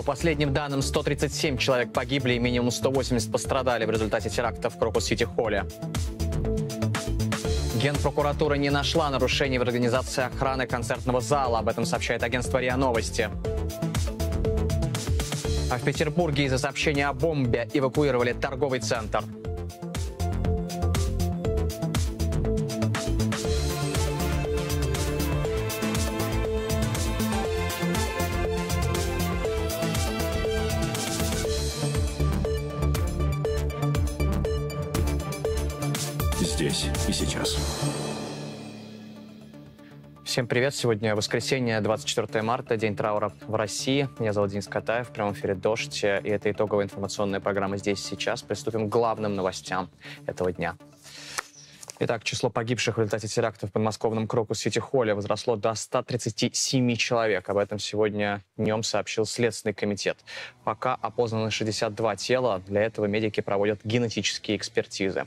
По последним данным, 137 человек погибли и минимум 180 пострадали в результате теракта в Крокус-Сити-Холле. Генпрокуратура не нашла нарушений в организации охраны концертного зала. Об этом сообщает агентство РИА Новости. А в Петербурге из-за сообщения о бомбе эвакуировали торговый центр. Сейчас. Всем привет! Сегодня воскресенье, 24 марта, день траура в России. Меня зовут Денис Катаев, в прямом эфире «Дождь». И это итоговая информационная программа «Здесь сейчас». Приступим к главным новостям этого дня. Итак, число погибших в результате теракта в подмосковном Крокус-Сити-Холле возросло до 137 человек. Об этом сегодня днем сообщил Следственный комитет. Пока опознаны 62 тела. Для этого медики проводят генетические экспертизы.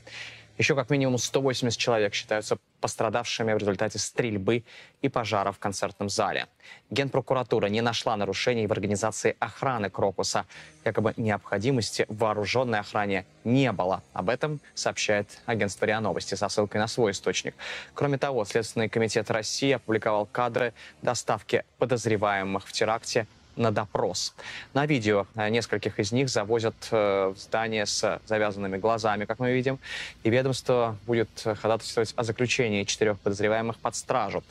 Еще как минимум 180 человек считаются пострадавшими в результате стрельбы и пожара в концертном зале. Генпрокуратура не нашла нарушений в организации охраны Крокуса. Якобы необходимости в вооруженной охране не было. Об этом сообщает агентство РИА Новости со ссылкой на свой источник. Кроме того, Следственный комитет России опубликовал кадры доставки подозреваемых в теракте на допрос. На видео э, нескольких из них завозят э, в здание с завязанными глазами, как мы видим, и ведомство будет ходатайствовать о заключении четырех подозреваемых под стражу.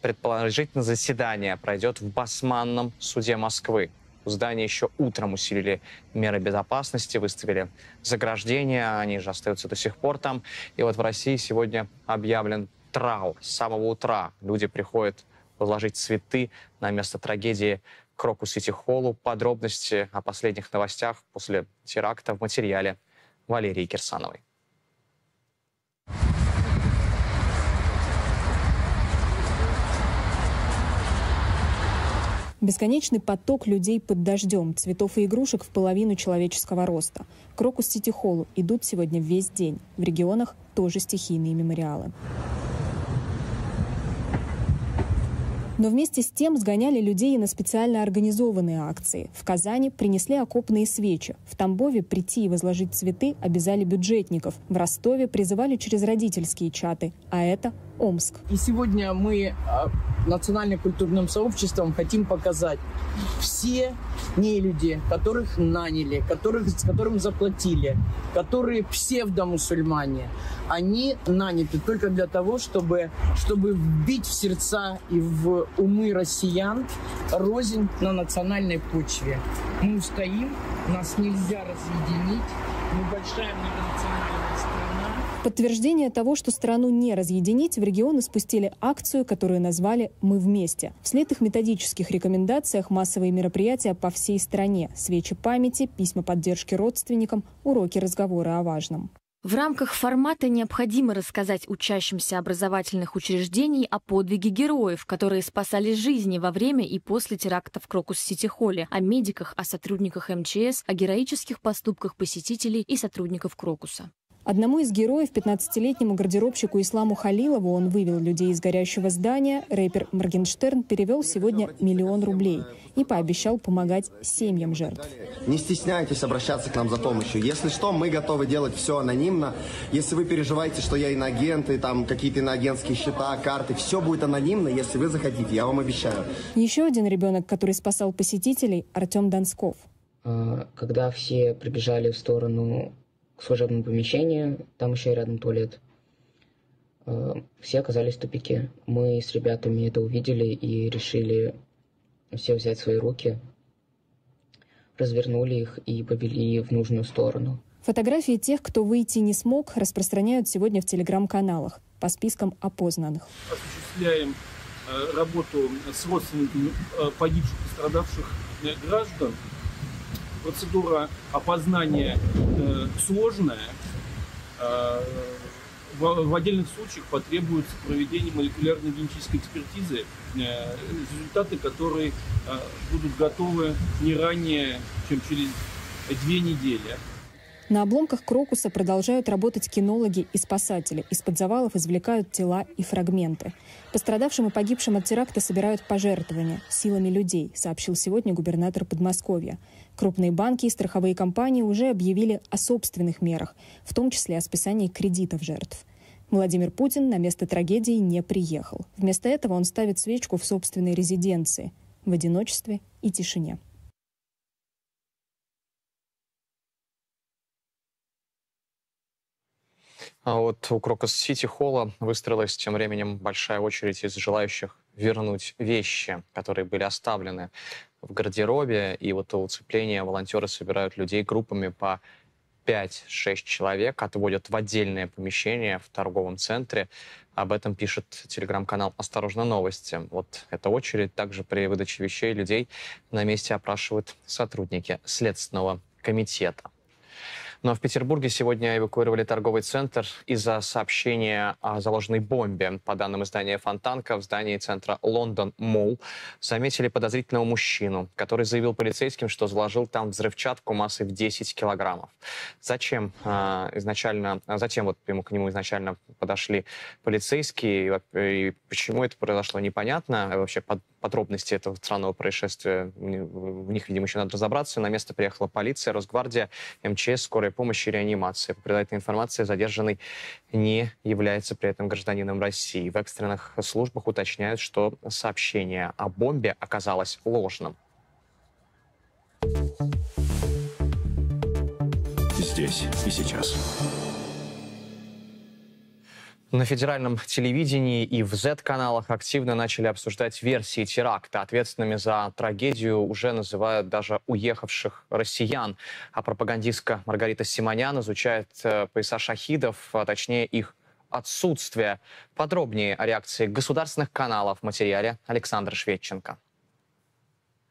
Предположительно, заседание пройдет в Басманном суде Москвы. В здании еще утром усилили меры безопасности, выставили заграждения, они же остаются до сих пор там. И вот в России сегодня объявлен траур. С самого утра люди приходят возложить цветы на место трагедии Крокус Сити Холлу. Подробности о последних новостях после теракта в материале Валерии Кирсановой. Бесконечный поток людей под дождем, цветов и игрушек в половину человеческого роста. Крокус Сити Холлу идут сегодня весь день. В регионах тоже стихийные мемориалы. Но вместе с тем сгоняли людей на специально организованные акции. В Казани принесли окопные свечи. В Тамбове прийти и возложить цветы обязали бюджетников. В Ростове призывали через родительские чаты. А это Омск. И сегодня мы а, национально-культурным сообществом хотим показать все нелюди, которых наняли, которых, с которым заплатили, которые псевдомусульмане, они наняты только для того, чтобы, чтобы вбить в сердца и в умы россиян рознь на национальной почве. Мы устоим, нас нельзя разъединить, мы большая многонациональная. Подтверждение того, что страну не разъединить, в регионы спустили акцию, которую назвали «Мы вместе». Вслед их методических рекомендациях массовые мероприятия по всей стране. Свечи памяти, письма поддержки родственникам, уроки разговоры о важном. В рамках формата необходимо рассказать учащимся образовательных учреждений о подвиге героев, которые спасали жизни во время и после теракта в Крокус-Сити-Холле, о медиках, о сотрудниках МЧС, о героических поступках посетителей и сотрудников Крокуса. Одному из героев, 15-летнему гардеробщику Исламу Халилову, он вывел людей из горящего здания. Рэпер Моргенштерн перевел сегодня миллион рублей и пообещал помогать семьям жертв. Не стесняйтесь обращаться к нам за помощью. Если что, мы готовы делать все анонимно. Если вы переживаете, что я иноагент, и там какие-то иноагентские счета, карты, все будет анонимно, если вы захотите, я вам обещаю. Еще один ребенок, который спасал посетителей, Артем Донсков. А, Когда все прибежали в сторону к служебному помещению, там еще и рядом туалет, э, все оказались в тупике. Мы с ребятами это увидели и решили все взять свои руки, развернули их и повели в нужную сторону. Фотографии тех, кто выйти не смог, распространяют сегодня в телеграм-каналах по спискам опознанных. осуществляем э, работу с родственниками э, погибших, пострадавших э, граждан. Процедура опознания э, сложная. Э, в, в отдельных случаях потребуется проведение молекулярной генетической экспертизы, э, результаты которой э, будут готовы не ранее, чем через две недели. На обломках Крокуса продолжают работать кинологи и спасатели. Из-под завалов извлекают тела и фрагменты. Пострадавшим и погибшим от теракта собирают пожертвования силами людей, сообщил сегодня губернатор Подмосковья. Крупные банки и страховые компании уже объявили о собственных мерах, в том числе о списании кредитов жертв. Владимир Путин на место трагедии не приехал. Вместо этого он ставит свечку в собственной резиденции, в одиночестве и тишине. А вот у Крокус-Сити Холла выстроилась тем временем большая очередь из желающих вернуть вещи, которые были оставлены в гардеробе. И вот у оцепления волонтеры собирают людей группами по 5-6 человек, отводят в отдельное помещение в торговом центре. Об этом пишет телеграм-канал «Осторожно, новости». Вот эта очередь также при выдаче вещей людей на месте опрашивают сотрудники Следственного комитета. Но в Петербурге сегодня эвакуировали торговый центр из-за сообщения о заложенной бомбе. По данным издания Фонтанка, в здании центра Лондон Молл заметили подозрительного мужчину, который заявил полицейским, что заложил там взрывчатку массой в 10 килограммов. Зачем э, изначально, а затем вот ему, к нему изначально подошли полицейские, и, почему это произошло, непонятно. Вообще под, подробности этого странного происшествия, в них, видимо, еще надо разобраться. На место приехала полиция, Росгвардия, МЧС, скорая помощь и реанимация. По предварительной информации, задержанный не является при этом гражданином России. В экстренных службах уточняют, что сообщение о бомбе оказалось ложным. Здесь и сейчас. На федеральном телевидении и в Z-каналах активно начали обсуждать версии теракта. Ответственными за трагедию уже называют даже уехавших россиян. А пропагандистка Маргарита Симонян изучает э, пояса шахидов, а точнее их отсутствие. Подробнее о реакции государственных каналов в материале Александра Шведченко.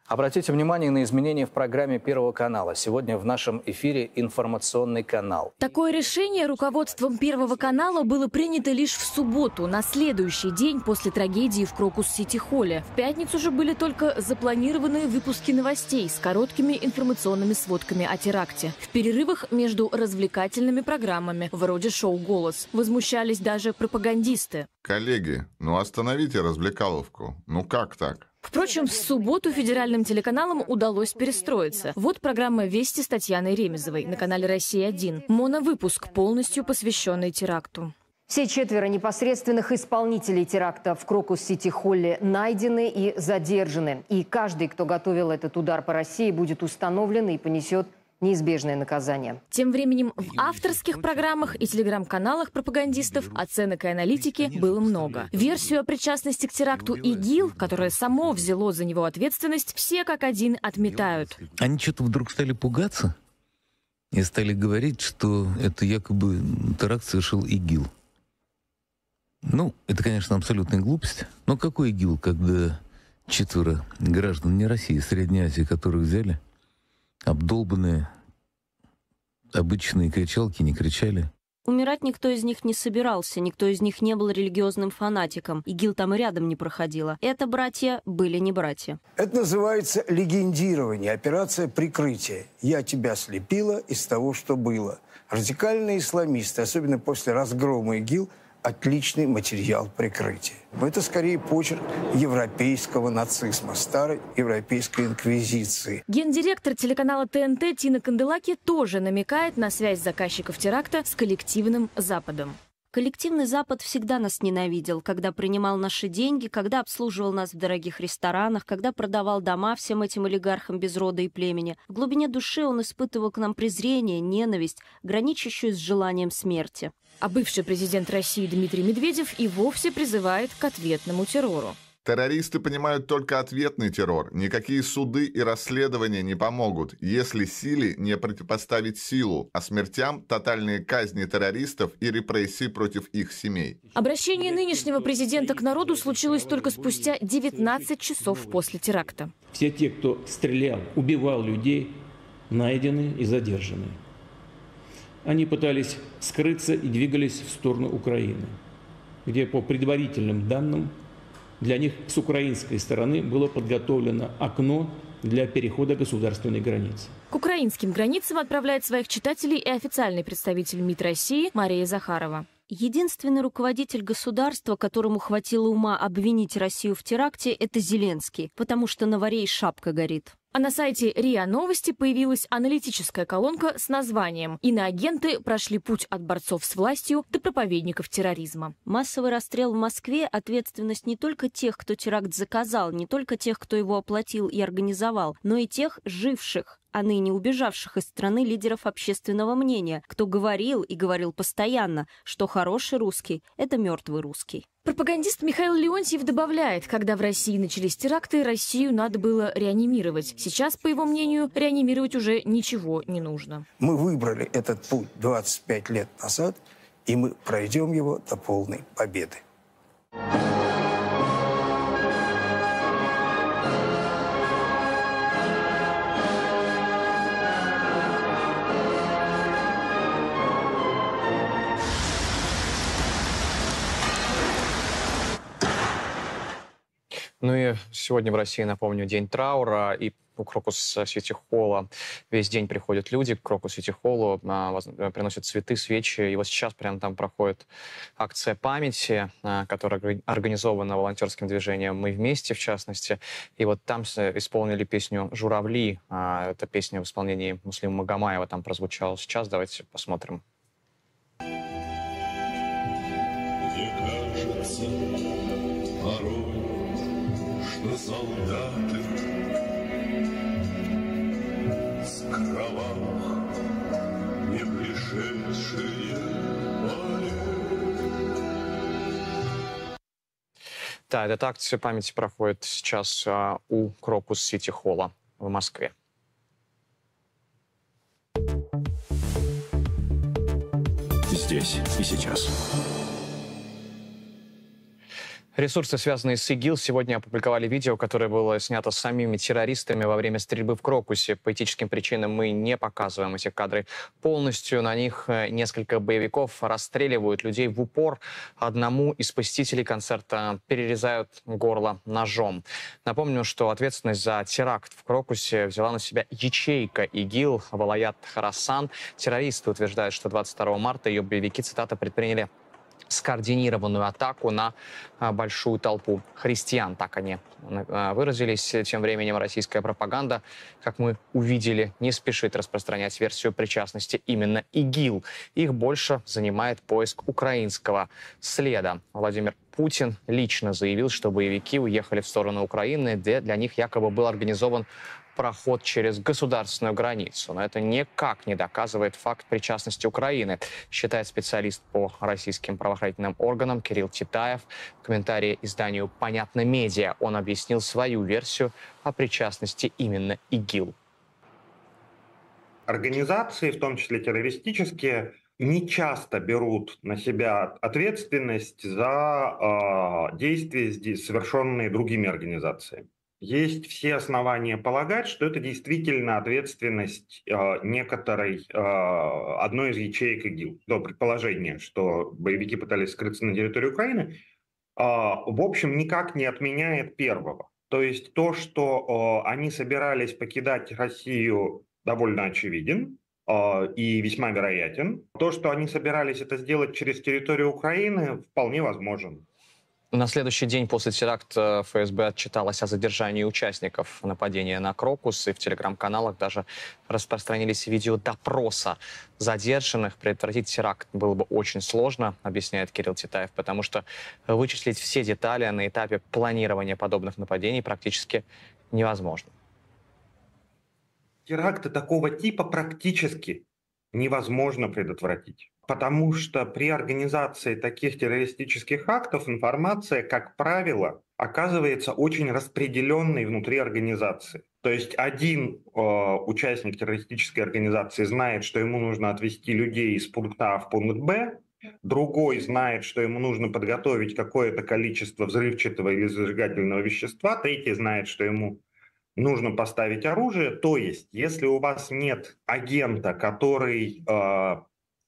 Обратите внимание на изменения в программе Первого канала. Сегодня в нашем эфире информационный канал. Такое решение руководством Первого канала было принято лишь в субботу, на следующий день после трагедии в Крокус-Сити-Холле. В пятницу же были только запланированные выпуски новостей с короткими информационными сводками о теракте. В перерывах между развлекательными программами, вроде шоу «Голос», возмущались даже пропагандисты. Коллеги, ну остановите развлекаловку. Ну как так? Впрочем, в субботу федеральным телеканалам удалось перестроиться. Вот программа «Вести» с Татьяной Ремезовой на канале «Россия-1». Моновыпуск, полностью посвященный теракту. Все четверо непосредственных исполнителей теракта в Крокус-Сити-Холле найдены и задержаны. И каждый, кто готовил этот удар по России, будет установлен и понесет неизбежное наказание. Тем временем в авторских программах и телеграм-каналах пропагандистов оценок и аналитики было много. Версию о причастности к теракту ИГИЛ, которое само взяло за него ответственность, все как один отметают. Они что-то вдруг стали пугаться и стали говорить, что это якобы теракт совершил ИГИЛ. Ну, это, конечно, абсолютная глупость. Но какой ИГИЛ, когда четверо граждан не России, Средней Азии, которых взяли, обдолбанные, обычные кричалки не кричали. Умирать никто из них не собирался, никто из них не был религиозным фанатиком. ИГИЛ там и рядом не проходила. Это братья были не братья. Это называется легендирование, операция прикрытия. Я тебя слепила из того, что было. Радикальные исламисты, особенно после разгрома ИГИЛ, отличный материал прикрытия. Это скорее почерк европейского нацизма, старой европейской инквизиции. Гендиректор телеканала ТНТ Тина Канделаки тоже намекает на связь заказчиков теракта с коллективным Западом. Коллективный Запад всегда нас ненавидел, когда принимал наши деньги, когда обслуживал нас в дорогих ресторанах, когда продавал дома всем этим олигархам без рода и племени. В глубине души он испытывал к нам презрение, ненависть, граничащую с желанием смерти. А бывший президент России Дмитрий Медведев и вовсе призывает к ответному террору. Террористы понимают только ответный террор. Никакие суды и расследования не помогут, если силе не противопоставить силу, а смертям тотальные казни террористов и репрессии против их семей. Обращение нынешнего президента к народу случилось только спустя 19 часов после теракта. Все те, кто стрелял, убивал людей, найдены и задержаны. Они пытались скрыться и двигались в сторону Украины, где по предварительным данным для них с украинской стороны было подготовлено окно для перехода государственной границы. К украинским границам отправляет своих читателей и официальный представитель МИД России Мария Захарова. Единственный руководитель государства, которому хватило ума обвинить Россию в теракте, это Зеленский, потому что на варе и шапка горит. А на сайте РИА Новости появилась аналитическая колонка с названием «Иноагенты прошли путь от борцов с властью до проповедников терроризма». Массовый расстрел в Москве – ответственность не только тех, кто теракт заказал, не только тех, кто его оплатил и организовал, но и тех живших, а ныне убежавших из страны лидеров общественного мнения, кто говорил и говорил постоянно, что хороший русский – это мертвый русский. Пропагандист Михаил Леонтьев добавляет, когда в России начались теракты, Россию надо было реанимировать. Сейчас, по его мнению, реанимировать уже ничего не нужно. Мы выбрали этот путь 25 лет назад, и мы пройдем его до полной победы. Ну и сегодня в России, напомню, день траура, и у Крокус Сити Холла весь день приходят люди к Крокус Сити Холлу, а, приносят цветы, свечи. И вот сейчас прямо там проходит акция памяти, а, которая организована волонтерским движением «Мы вместе», в частности. И вот там исполнили песню «Журавли». А, это песня в исполнении Муслима Магомаева там прозвучала сейчас. Давайте посмотрим. Солдаты с кровавых не пришедшие Да, эта акция памяти проходит сейчас а, у Крокус Сити Холла в Москве. Здесь и сейчас. Ресурсы, связанные с ИГИЛ, сегодня опубликовали видео, которое было снято самими террористами во время стрельбы в Крокусе. По этическим причинам мы не показываем эти кадры полностью. На них э, несколько боевиков расстреливают людей в упор. Одному из посетителей концерта перерезают горло ножом. Напомню, что ответственность за теракт в Крокусе взяла на себя ячейка ИГИЛ Валаят Харасан. Террористы утверждают, что 22 марта ее боевики, цитата, предприняли скоординированную атаку на а, большую толпу христиан. Так они а, выразились. Тем временем российская пропаганда, как мы увидели, не спешит распространять версию причастности именно ИГИЛ. Их больше занимает поиск украинского следа. Владимир Путин лично заявил, что боевики уехали в сторону Украины, где для них якобы был организован проход через государственную границу. Но это никак не доказывает факт причастности Украины, считает специалист по российским правоохранительным органам Кирилл Титаев. В комментарии изданию «Понятно медиа» он объяснил свою версию о причастности именно ИГИЛ. Организации, в том числе террористические, не часто берут на себя ответственность за э, действия, совершенные другими организациями есть все основания полагать, что это действительно ответственность э, некоторой, э, одной из ячеек ИГИЛ. То предположение, что боевики пытались скрыться на территории Украины, э, в общем, никак не отменяет первого. То есть то, что э, они собирались покидать Россию, довольно очевиден э, и весьма вероятен. То, что они собирались это сделать через территорию Украины, вполне возможен. На следующий день после теракта ФСБ отчиталась о задержании участников нападения на Крокус, и в телеграм-каналах даже распространились видео допроса задержанных. Предотвратить теракт было бы очень сложно, объясняет Кирилл Титаев, потому что вычислить все детали на этапе планирования подобных нападений практически невозможно. Теракты такого типа практически невозможно предотвратить. Потому что при организации таких террористических актов информация, как правило, оказывается очень распределенной внутри организации. То есть один э, участник террористической организации знает, что ему нужно отвести людей из пункта А в пункт Б, другой знает, что ему нужно подготовить какое-то количество взрывчатого или зажигательного вещества, третий знает, что ему нужно поставить оружие. То есть, если у вас нет агента, который э,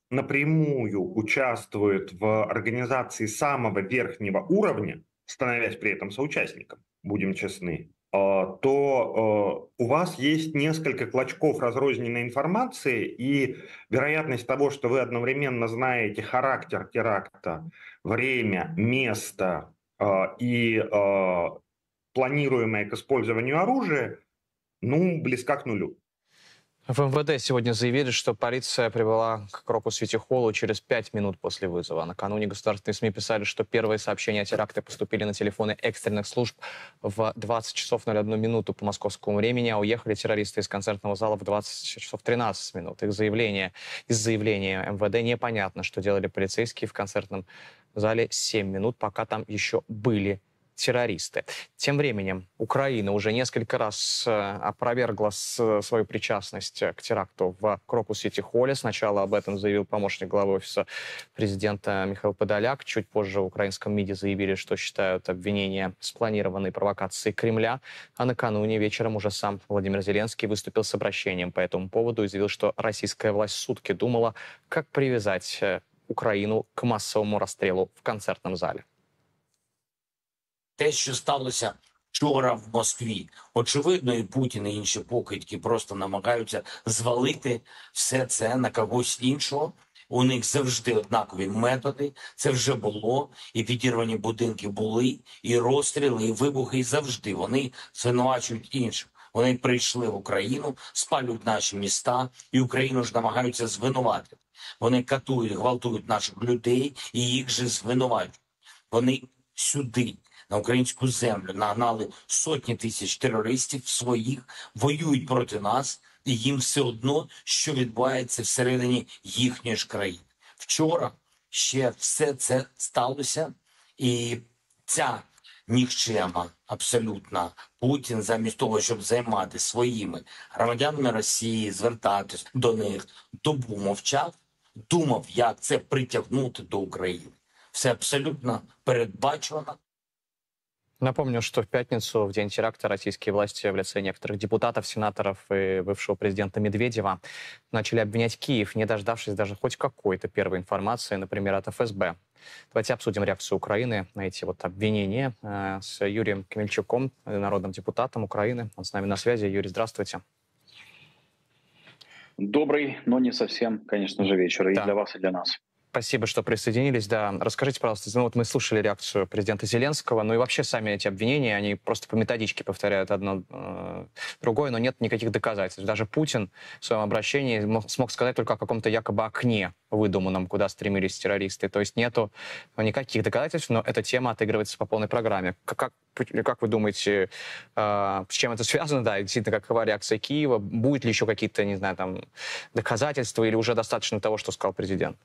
напрямую участвует в организации самого верхнего уровня, становясь при этом соучастником, будем честны, э, то у вас есть несколько клочков разрозненной информации, и вероятность того, что вы одновременно знаете характер теракта, время, место и планируемое к использованию оружия, ну, близка к нулю. В МВД сегодня заявили, что полиция прибыла к Кроку Сити-Холлу через пять минут после вызова. Накануне государственные СМИ писали, что первые сообщения о теракте поступили на телефоны экстренных служб в 20 часов 01 минуту по московскому времени, а уехали террористы из концертного зала в 20 часов 13 минут. Их заявление, из заявления МВД непонятно, что делали полицейские в концертном зале 7 минут, пока там еще были террористы. Тем временем Украина уже несколько раз э, опровергла свою причастность к теракту в Крокус-Сити-Холле. Сначала об этом заявил помощник главы офиса президента Михаил Подоляк. Чуть позже в украинском МИДе заявили, что считают обвинения спланированной провокацией Кремля. А накануне вечером уже сам Владимир Зеленский выступил с обращением по этому поводу и заявил, что российская власть сутки думала, как привязать э, Украину к массовому расстрелу в концертном зале. Те, що сталося вчора в Москві, очевидно, і Путін і інші покидьки просто намагаються звалити все це на когось іншого. У них завжди однакові методи. Це вже було, і підірвані будинки були, і розстріли, і вибухи. І завжди вони звинувачують інших. Вони прийшли в Україну, спалюють наші міста, і Україну ж намагаються звинуватити. Вони катують, гвалтують наших людей і їх же звинувачують. Вони сюди на українську землю нагнали сотні тисяч терористів своїх, воюють проти нас, і їм все одно, що відбувається всередині їхньої ж країни. Вчора ще все це сталося, і ця нікчема абсолютно Путін, замість того, щоб займати своїми громадянами Росії, звертатись до них, добу мовчав, думав, як це притягнути до України. Все абсолютно передбачено. Напомню, что в пятницу, в день теракта, российские власти в лице некоторых депутатов, сенаторов и бывшего президента Медведева начали обвинять Киев, не дождавшись даже хоть какой-то первой информации, например, от ФСБ. Давайте обсудим реакцию Украины на эти вот обвинения э, с Юрием Камельчуком, народным депутатом Украины. Он с нами на связи. Юрий, здравствуйте. Добрый, но не совсем, конечно же, вечер да. и для вас, и для нас. Спасибо, что присоединились. Да, расскажите, пожалуйста, ну вот мы слушали реакцию президента Зеленского, ну и вообще сами эти обвинения, они просто по методичке повторяют одно э, другое, но нет никаких доказательств. Даже Путин в своем обращении мог, смог сказать только о каком-то якобы окне выдуманном, куда стремились террористы. То есть нету никаких доказательств, но эта тема отыгрывается по полной программе. Как, как, вы думаете, э, с чем это связано? Да, действительно, какова реакция Киева? Будет ли еще какие-то, не знаю, там, доказательства или уже достаточно того, что сказал президент?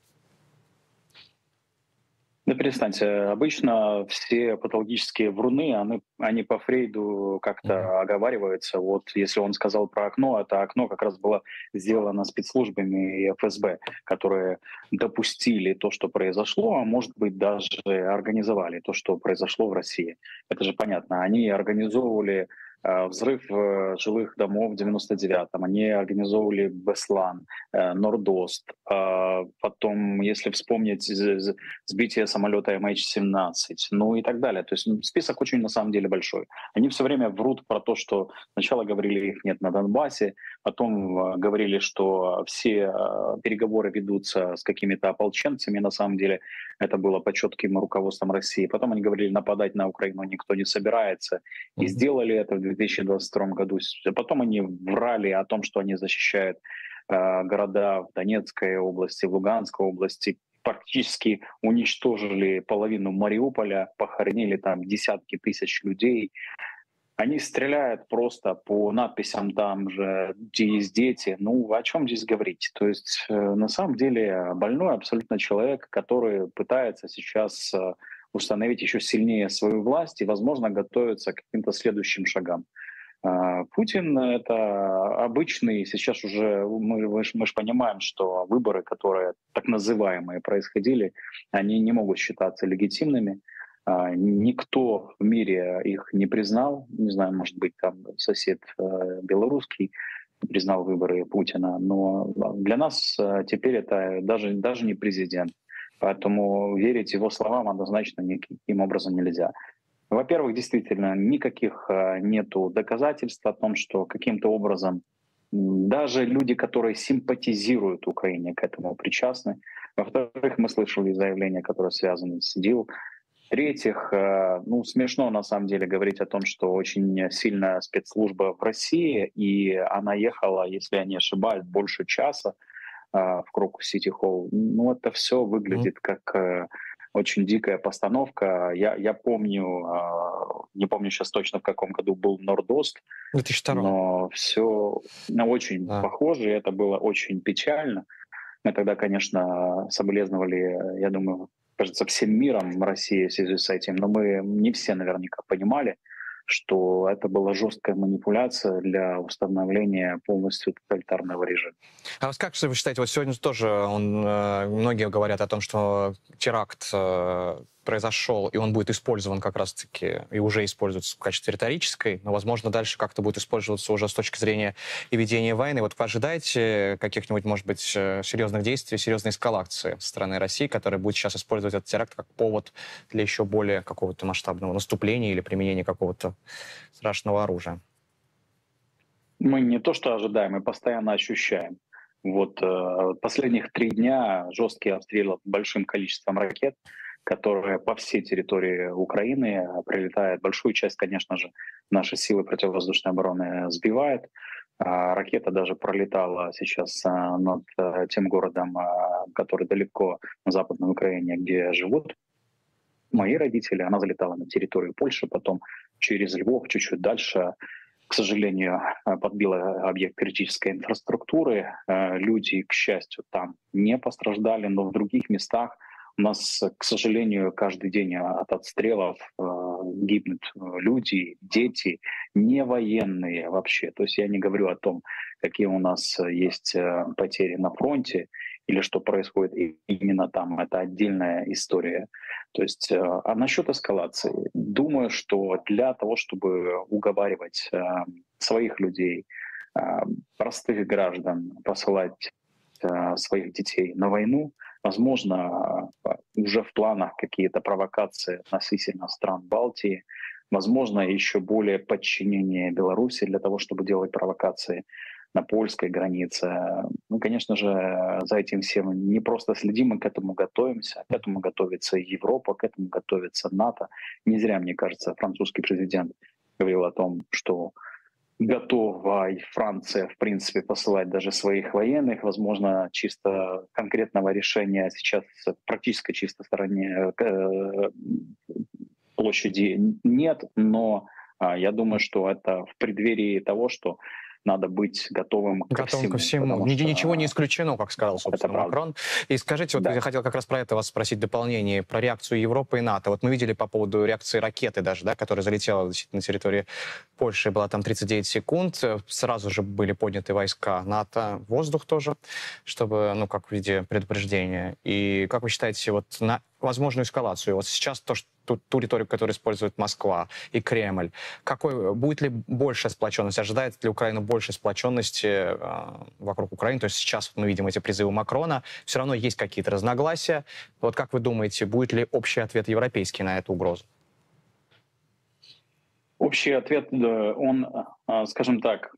Да перестаньте. Обычно все патологические вруны, они, они по Фрейду как-то mm-hmm. оговариваются. Вот если он сказал про окно, это окно как раз было сделано спецслужбами и ФСБ, которые допустили то, что произошло, а может быть даже организовали то, что произошло в России. Это же понятно. Они организовывали взрыв э, жилых домов в 99-м, они организовывали Беслан, э, Нордост, потом, если вспомнить, сбитие самолета MH17, ну и так далее. То есть список очень, на самом деле, большой. Они все время врут про то, что сначала говорили, их нет на Донбассе, потом говорили, что все переговоры ведутся с какими-то ополченцами, на самом деле это было под четким руководством России. Потом они говорили, нападать на Украину никто не собирается, и сделали это в 2022 году. А потом они врали о том, что они защищают э, города в Донецкой области, в Луганской области, практически уничтожили половину Мариуполя, похоронили там десятки тысяч людей. Они стреляют просто по надписям там же, где есть дети. Ну, о чем здесь говорить? То есть, э, на самом деле, больной абсолютно человек, который пытается сейчас э, установить еще сильнее свою власть и, возможно, готовиться к каким-то следующим шагам. А, Путин — это обычный, сейчас уже мы, мы же понимаем, что выборы, которые так называемые происходили, они не могут считаться легитимными. А, никто в мире их не признал. Не знаю, может быть, там сосед э, белорусский признал выборы Путина, но для нас э, теперь это даже, даже не президент. Поэтому верить его словам однозначно никаким образом нельзя. Во-первых, действительно, никаких э, нету доказательств о том, что каким-то образом даже люди, которые симпатизируют Украине, к этому причастны. Во-вторых, мы слышали заявления, которые связаны с ДИЛ. В-третьих, э, ну, смешно на самом деле говорить о том, что очень сильная спецслужба в России, и она ехала, если я не ошибаюсь, больше часа э, в Крокус Сити Холл. Ну, это все выглядит как э, очень дикая постановка. Я, я помню, не помню сейчас точно в каком году был Нордост, 2002. но все ну, очень да. похоже, и это было очень печально. Мы тогда, конечно, соболезновали, я думаю, кажется, всем миром России в связи с этим, но мы не все наверняка понимали, что это была жесткая манипуляция для установления полностью тоталитарного режима. А вот как вы считаете, вот сегодня тоже он, э, многие говорят о том, что теракт э, произошел, и он будет использован как раз-таки, и уже используется в качестве риторической, но, возможно, дальше как-то будет использоваться уже с точки зрения и ведения войны. Вот вы ожидаете каких-нибудь, может быть, э, серьезных действий, серьезной эскалации со стороны России, которая будет сейчас использовать этот теракт как повод для еще более какого-то масштабного наступления или применения какого-то страшного оружия? Мы не то что ожидаем, мы постоянно ощущаем. Вот э, последних три дня жесткие обстрелы большим количеством ракет – которая по всей территории Украины прилетает. Большую часть, конечно же, наши силы противовоздушной обороны сбивает. А ракета даже пролетала сейчас а, над э, тем городом, а, который далеко на Западной Украине, где живут мои родители. Она залетала на территорию Польши, потом через Львов, чуть-чуть дальше. К сожалению, подбила объект критической инфраструктуры. Э, люди, к счастью, там не пострадали, но в других местах у нас, к сожалению, каждый день от отстрелов э, гибнут э, люди, дети, не военные вообще. То есть я не говорю о том, какие у нас есть э, потери на фронте или что происходит именно там. Это отдельная история. То есть, э, а насчет эскалации, думаю, что для того, чтобы уговаривать э, своих людей, э, простых граждан посылать э, своих детей на войну, Возможно, уже в планах какие-то провокации относительно стран Балтии, возможно, еще более подчинение Беларуси для того, чтобы делать провокации на польской границе. Ну, конечно же, за этим всем не просто следим, мы к этому готовимся. К этому готовится Европа, к этому готовится НАТО. Не зря, мне кажется, французский президент говорил о том, что готова и Франция, в принципе, посылать даже своих военных. Возможно, чисто конкретного решения сейчас практически чисто стороне э, площади нет, но а, я думаю, что это в преддверии того, что надо быть готовым ко всему. ко всему. Что... Ничего не исключено, как сказал, собственно, Макрон. И скажите, вот да. я хотел как раз про это вас спросить дополнение, про реакцию Европы и НАТО. Вот мы видели по поводу реакции ракеты даже, да, которая залетела на территории Польши, была там 39 секунд. Сразу же были подняты войска НАТО, воздух тоже, чтобы, ну, как в виде предупреждения. И как вы считаете, вот на возможную эскалацию. Вот сейчас то, что ту, ту риторику, которую использует Москва и Кремль. Какой, будет ли большая сплоченность? Ожидает ли Украина большей сплоченности э, вокруг Украины? То есть сейчас вот мы видим эти призывы Макрона. Все равно есть какие-то разногласия. Вот как вы думаете, будет ли общий ответ европейский на эту угрозу? Общий ответ, он, э, скажем так,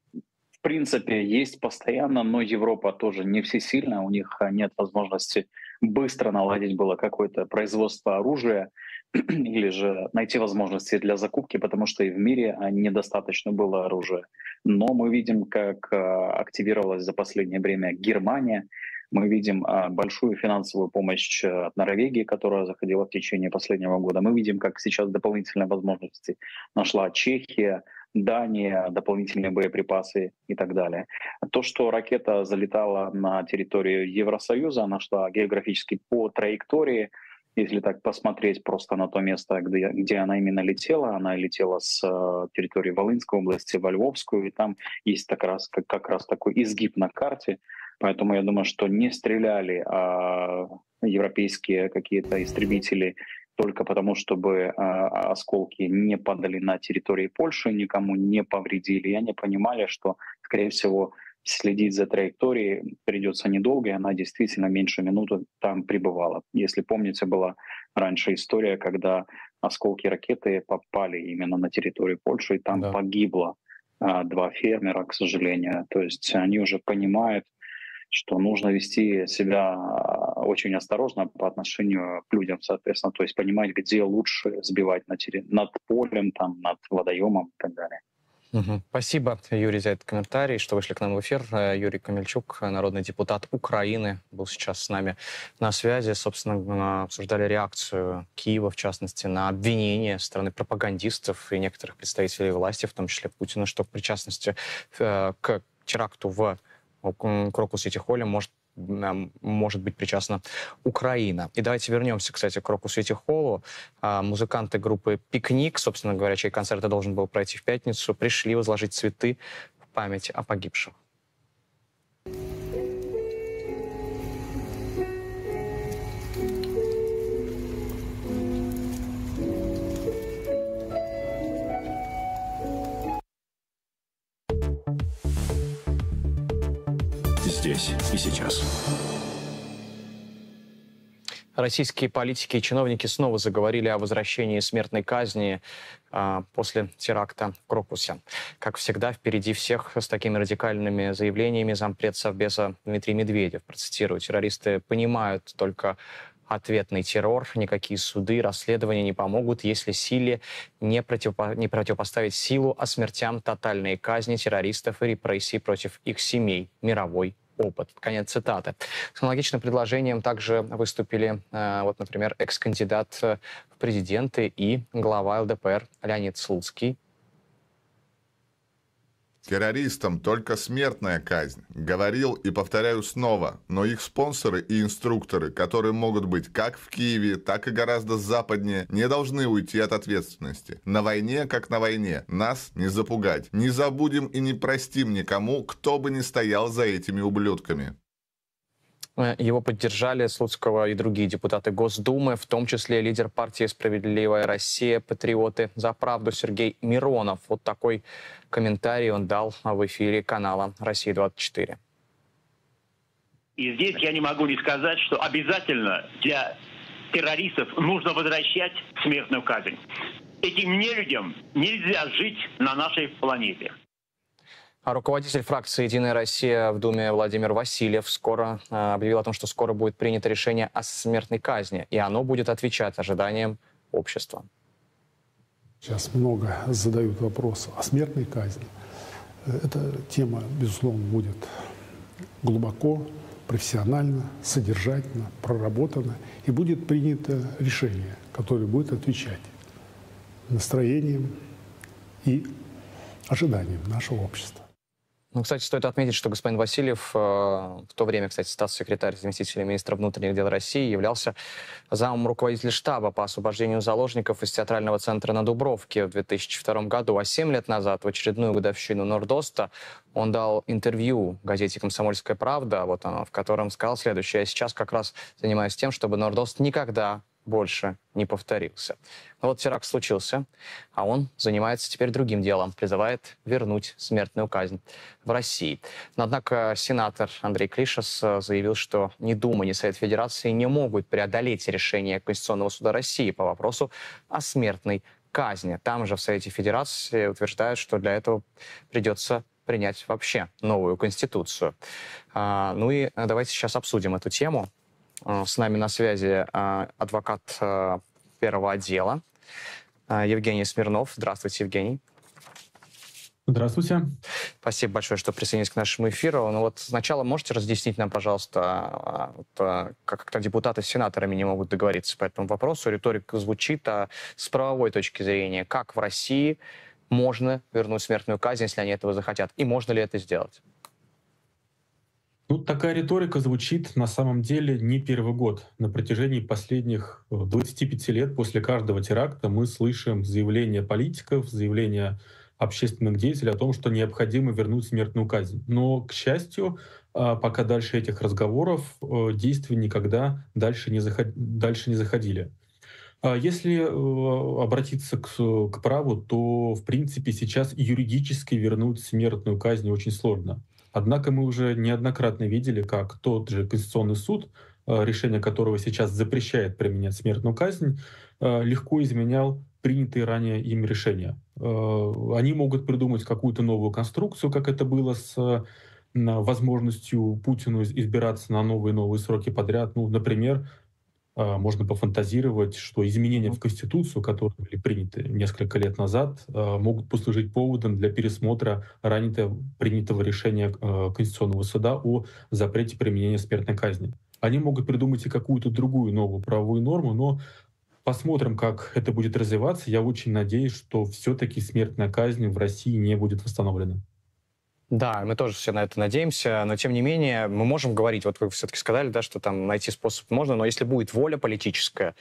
в принципе, есть постоянно, но Европа тоже не всесильна, у них нет возможности быстро наладить было какое-то производство оружия или же найти возможности для закупки, потому что и в мире недостаточно было оружия. Но мы видим, как а, активировалась за последнее время Германия, мы видим а, большую финансовую помощь от Норвегии, которая заходила в течение последнего года. Мы видим, как сейчас дополнительные возможности нашла Чехия, Дания, дополнительные боеприпасы и так далее. То, что ракета залетала на территорию Евросоюза, она шла географически по траектории, если так посмотреть просто на то место, где, где она именно летела, она летела с э, территории Волынской области во Львовскую, и там есть как раз, как, как раз такой изгиб на карте. Поэтому я думаю, что не стреляли а европейские какие-то истребители только потому, чтобы э, осколки не падали на территории Польши, никому не повредили. И они понимали, что, скорее всего, следить за траекторией придется недолго, и она действительно меньше минуты там пребывала. Если помните, была раньше история, когда осколки ракеты попали именно на территорию Польши, и там да. погибло а, два фермера, к сожалению. То есть они уже понимают, что нужно вести себя очень осторожно по отношению к людям, соответственно, то есть понимать, где лучше сбивать на терри... над полем, там, над водоемом и так далее. Угу. Спасибо, Юрий, за этот комментарий, что вышли к нам в эфир. Юрий Камельчук, народный депутат Украины, был сейчас с нами на связи. Собственно, обсуждали реакцию Киева, в частности, на обвинения стороны пропагандистов и некоторых представителей власти, в том числе Путина, что в причастности э, к теракту в Крокус Сити Холле может может быть причастна Украина. И давайте вернемся, кстати, к Року Сити Холлу. А, музыканты группы «Пикник», собственно говоря, чей концерт должен был пройти в пятницу, пришли возложить цветы в память о погибших. Здесь и сейчас. Российские политики и чиновники снова заговорили о возвращении смертной казни э, после теракта в Крокусе. Как всегда, впереди всех с такими радикальными заявлениями зампред Совбеза Дмитрий Медведев. Процитирую, террористы понимают только ответный террор, никакие суды, расследования не помогут, если силе не, противопо не противопоставить силу, а смертям тотальные казни террористов и репрессии против их семей, мировой опыт. Конец цитаты. С аналогичным предложением также выступили, э, вот, например, экс-кандидат в президенты и глава ЛДПР Леонид Слуцкий Террористам только смертная казнь. Говорил и повторяю снова, но их спонсоры и инструкторы, которые могут быть как в Киеве, так и гораздо западнее, не должны уйти от ответственности. На войне, как на войне, нас не запугать. Не забудем и не простим никому, кто бы ни стоял за этими ублюдками. Э, его поддержали Слуцкого и другие депутаты Госдумы, в том числе лидер партии «Справедливая Россия», патриоты за правду Сергей Миронов. Вот такой комментарий он дал в эфире канала «Россия-24». И здесь я не могу не сказать, что обязательно для террористов нужно возвращать смертную казнь. Этим нелюдям нельзя жить на нашей планете. А руководитель фракции «Единая Россия» в Думе Владимир Васильев скоро э, объявил о том, что скоро будет принято решение о смертной казни, и оно будет отвечать ожиданиям общества. Сейчас много задают вопрос о смертной казни. Эта тема, безусловно, будет глубоко, профессионально, содержательно, проработана, и будет принято решение, которое будет отвечать настроениям и ожиданиям нашего общества. Ну, кстати, стоит отметить, что господин Васильев, э, в то время, кстати, статс-секретарь заместителя министра внутренних дел России, являлся замом руководителя штаба по освобождению заложников из театрального центра на Дубровке в 2002 году. А семь лет назад, в очередную годовщину Нордоста, он дал интервью газете «Комсомольская правда», вот оно, в котором сказал следующее. «Я сейчас как раз занимаюсь тем, чтобы Нордост никогда больше не повторился. Но вот теракт случился, а он занимается теперь другим делом, призывает вернуть смертную казнь в России. Но, однако сенатор Андрей Клишес э, заявил, что ни Дума, ни Совет Федерации не могут преодолеть решение Конституционного суда России по вопросу о смертной казни. Там же в Совете Федерации утверждают, что для этого придется принять вообще новую конституцию. А, ну и давайте сейчас обсудим эту тему. Э, с нами на связи э, адвокат э, первого отдела Евгений Смирнов. Здравствуйте, Евгений. Здравствуйте. Спасибо большое, что присоединились к нашему эфиру. Ну вот сначала можете разъяснить нам, пожалуйста, вот, как-то депутаты с сенаторами не могут договориться по этому вопросу. Риторика звучит, а с правовой точки зрения, как в России можно вернуть смертную казнь, если они этого захотят? И можно ли это сделать? Ну, такая риторика звучит на самом деле не первый год. На протяжении последних 25 э, лет после каждого теракта мы слышим заявления политиков, заявления общественных деятелей о том, что необходимо вернуть смертную казнь. Но, к счастью, а, пока дальше этих разговоров э, действия никогда дальше не, заход... дальше не заходили. А если э, обратиться к, к праву, то, в принципе, сейчас юридически вернуть смертную казнь очень сложно. Однако мы уже неоднократно видели, как тот же Конституционный суд, э, решение которого сейчас запрещает применять смертную казнь, э, легко изменял принятые ранее им решения. Они могут придумать какую-то новую конструкцию, как это было с возможностью Путину избираться на новые и новые сроки подряд. Ну, например, можно пофантазировать, что изменения в Конституцию, которые были приняты несколько лет назад, а, могут послужить поводом для пересмотра ранее принятого решения а, Конституционного суда о запрете применения смертной казни. Они могут придумать и какую-то другую новую правовую норму, но посмотрим, как это будет развиваться. Я очень надеюсь, что все-таки смертная казнь в России не будет восстановлена. Да, мы тоже все на это надеемся, но тем не менее мы можем говорить, вот вы все-таки сказали, да, что там найти способ можно, но если будет воля политическая,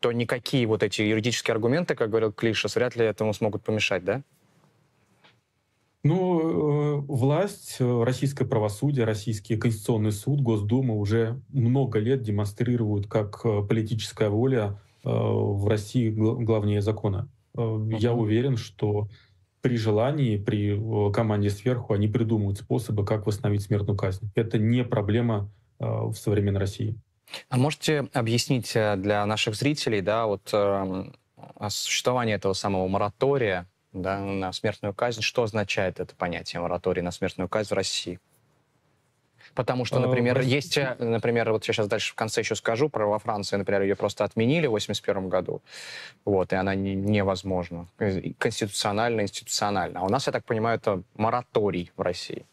то никакие вот эти юридические аргументы, как говорил Клишес, вряд ли этому смогут помешать, да? Ну, э, власть, э, российское правосудие, российский конституционный суд, Госдума уже много лет демонстрируют, как э, политическая воля в России главнее закона. Я уверен, что при желании, при э, команде сверху, они придумают способы, как восстановить смертную казнь. Это не проблема э, в современной России. А можете объяснить э, для наших зрителей, да, вот э, существование этого самого моратория да, на смертную казнь, что означает это понятие моратория на смертную казнь в России? Потому что, а, например, есть, например, вот я сейчас дальше в конце еще скажу про во Франции, например, ее просто отменили в 81 году, вот, и она не, невозможна. Конституционально, институционально. А у нас, я так понимаю, это мораторий в России.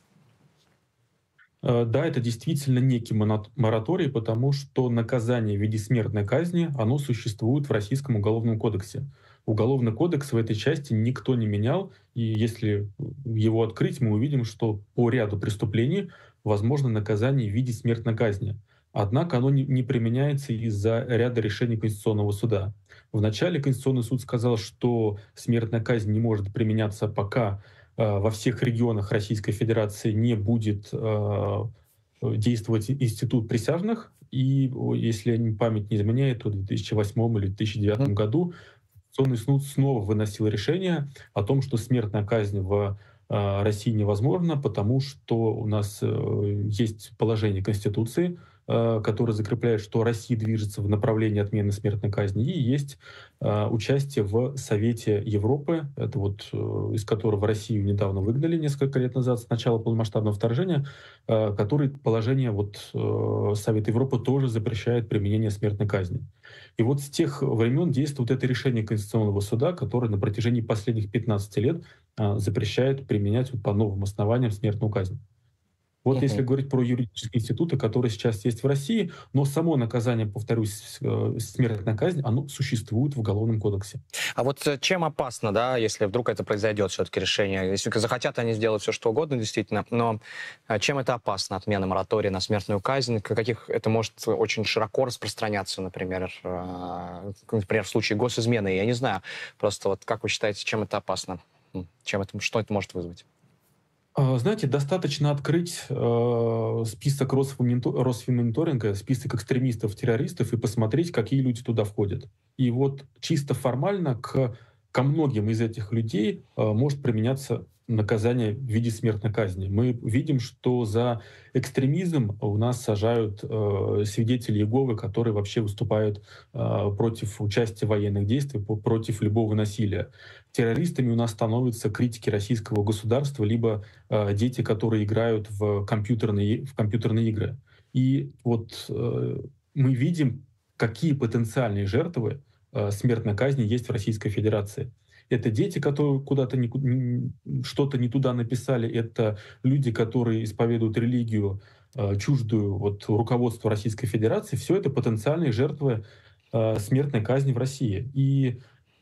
Э, да, это действительно некий мораторий, потому что наказание в виде смертной казни, оно существует в Российском уголовном кодексе. Уголовный кодекс в этой части никто не менял, и если его открыть, мы увидим, что по ряду преступлений возможно наказание в виде смертной казни. Однако оно не, применяется из-за ряда решений Конституционного суда. Вначале Конституционный суд сказал, что смертная казнь не может применяться, пока э, во всех регионах Российской Федерации не будет э, действовать институт присяжных. И если память не изменяет, то в 2008 или 2009 mm-hmm. году Конституционный суд снова выносил решение о том, что смертная казнь в России невозможно, потому что у нас э, есть положение Конституции, Э, который закрепляет, что Россия движется в направлении отмены смертной казни, и есть э, участие в Совете Европы, это вот э, из которого Россию недавно выгнали несколько лет назад с начала полномасштабного вторжения, который положение вот Совета Европы тоже запрещает применение смертной казни. И вот с тех времен действует это решение Конституционного суда, которое на протяжении последних 15 лет запрещает применять по новым основаниям смертную казнь. Вот если говорить про юридические институты, которые сейчас есть в России, но само наказание, повторюсь, э, смертная казнь, оно существует в Уголовном кодексе. А вот э, чем опасно, да, если вдруг это произойдет все-таки решение? Если захотят они сделать все, что угодно, действительно, но э, чем это опасно, отмена моратория на смертную казнь? Каких это может очень широко распространяться, например, например, в случае госизмены? Я не знаю. Просто вот как вы считаете, чем это опасно? Чем это, что это может вызвать? А, знаете, достаточно открыть э, список Росфинмониторинга, список экстремистов, террористов и посмотреть, какие люди туда входят. И вот чисто формально к, ко многим из этих людей э, может применяться наказание в виде смертной казни. Мы видим, что за экстремизм у нас сажают э, свидетели Иеговы, которые вообще выступают э, против участия в военных действиях, против любого насилия. Террористами у нас становятся критики российского государства, либо э, дети, которые играют в компьютерные, в компьютерные игры. И вот э, мы видим, какие потенциальные жертвы э, смертной казни есть в Российской Федерации. Это дети, которые куда-то что-то не туда написали. Это люди, которые исповедуют религию э, чуждую вот, руководству Российской Федерации. Все это потенциальные жертвы э, смертной казни в России. И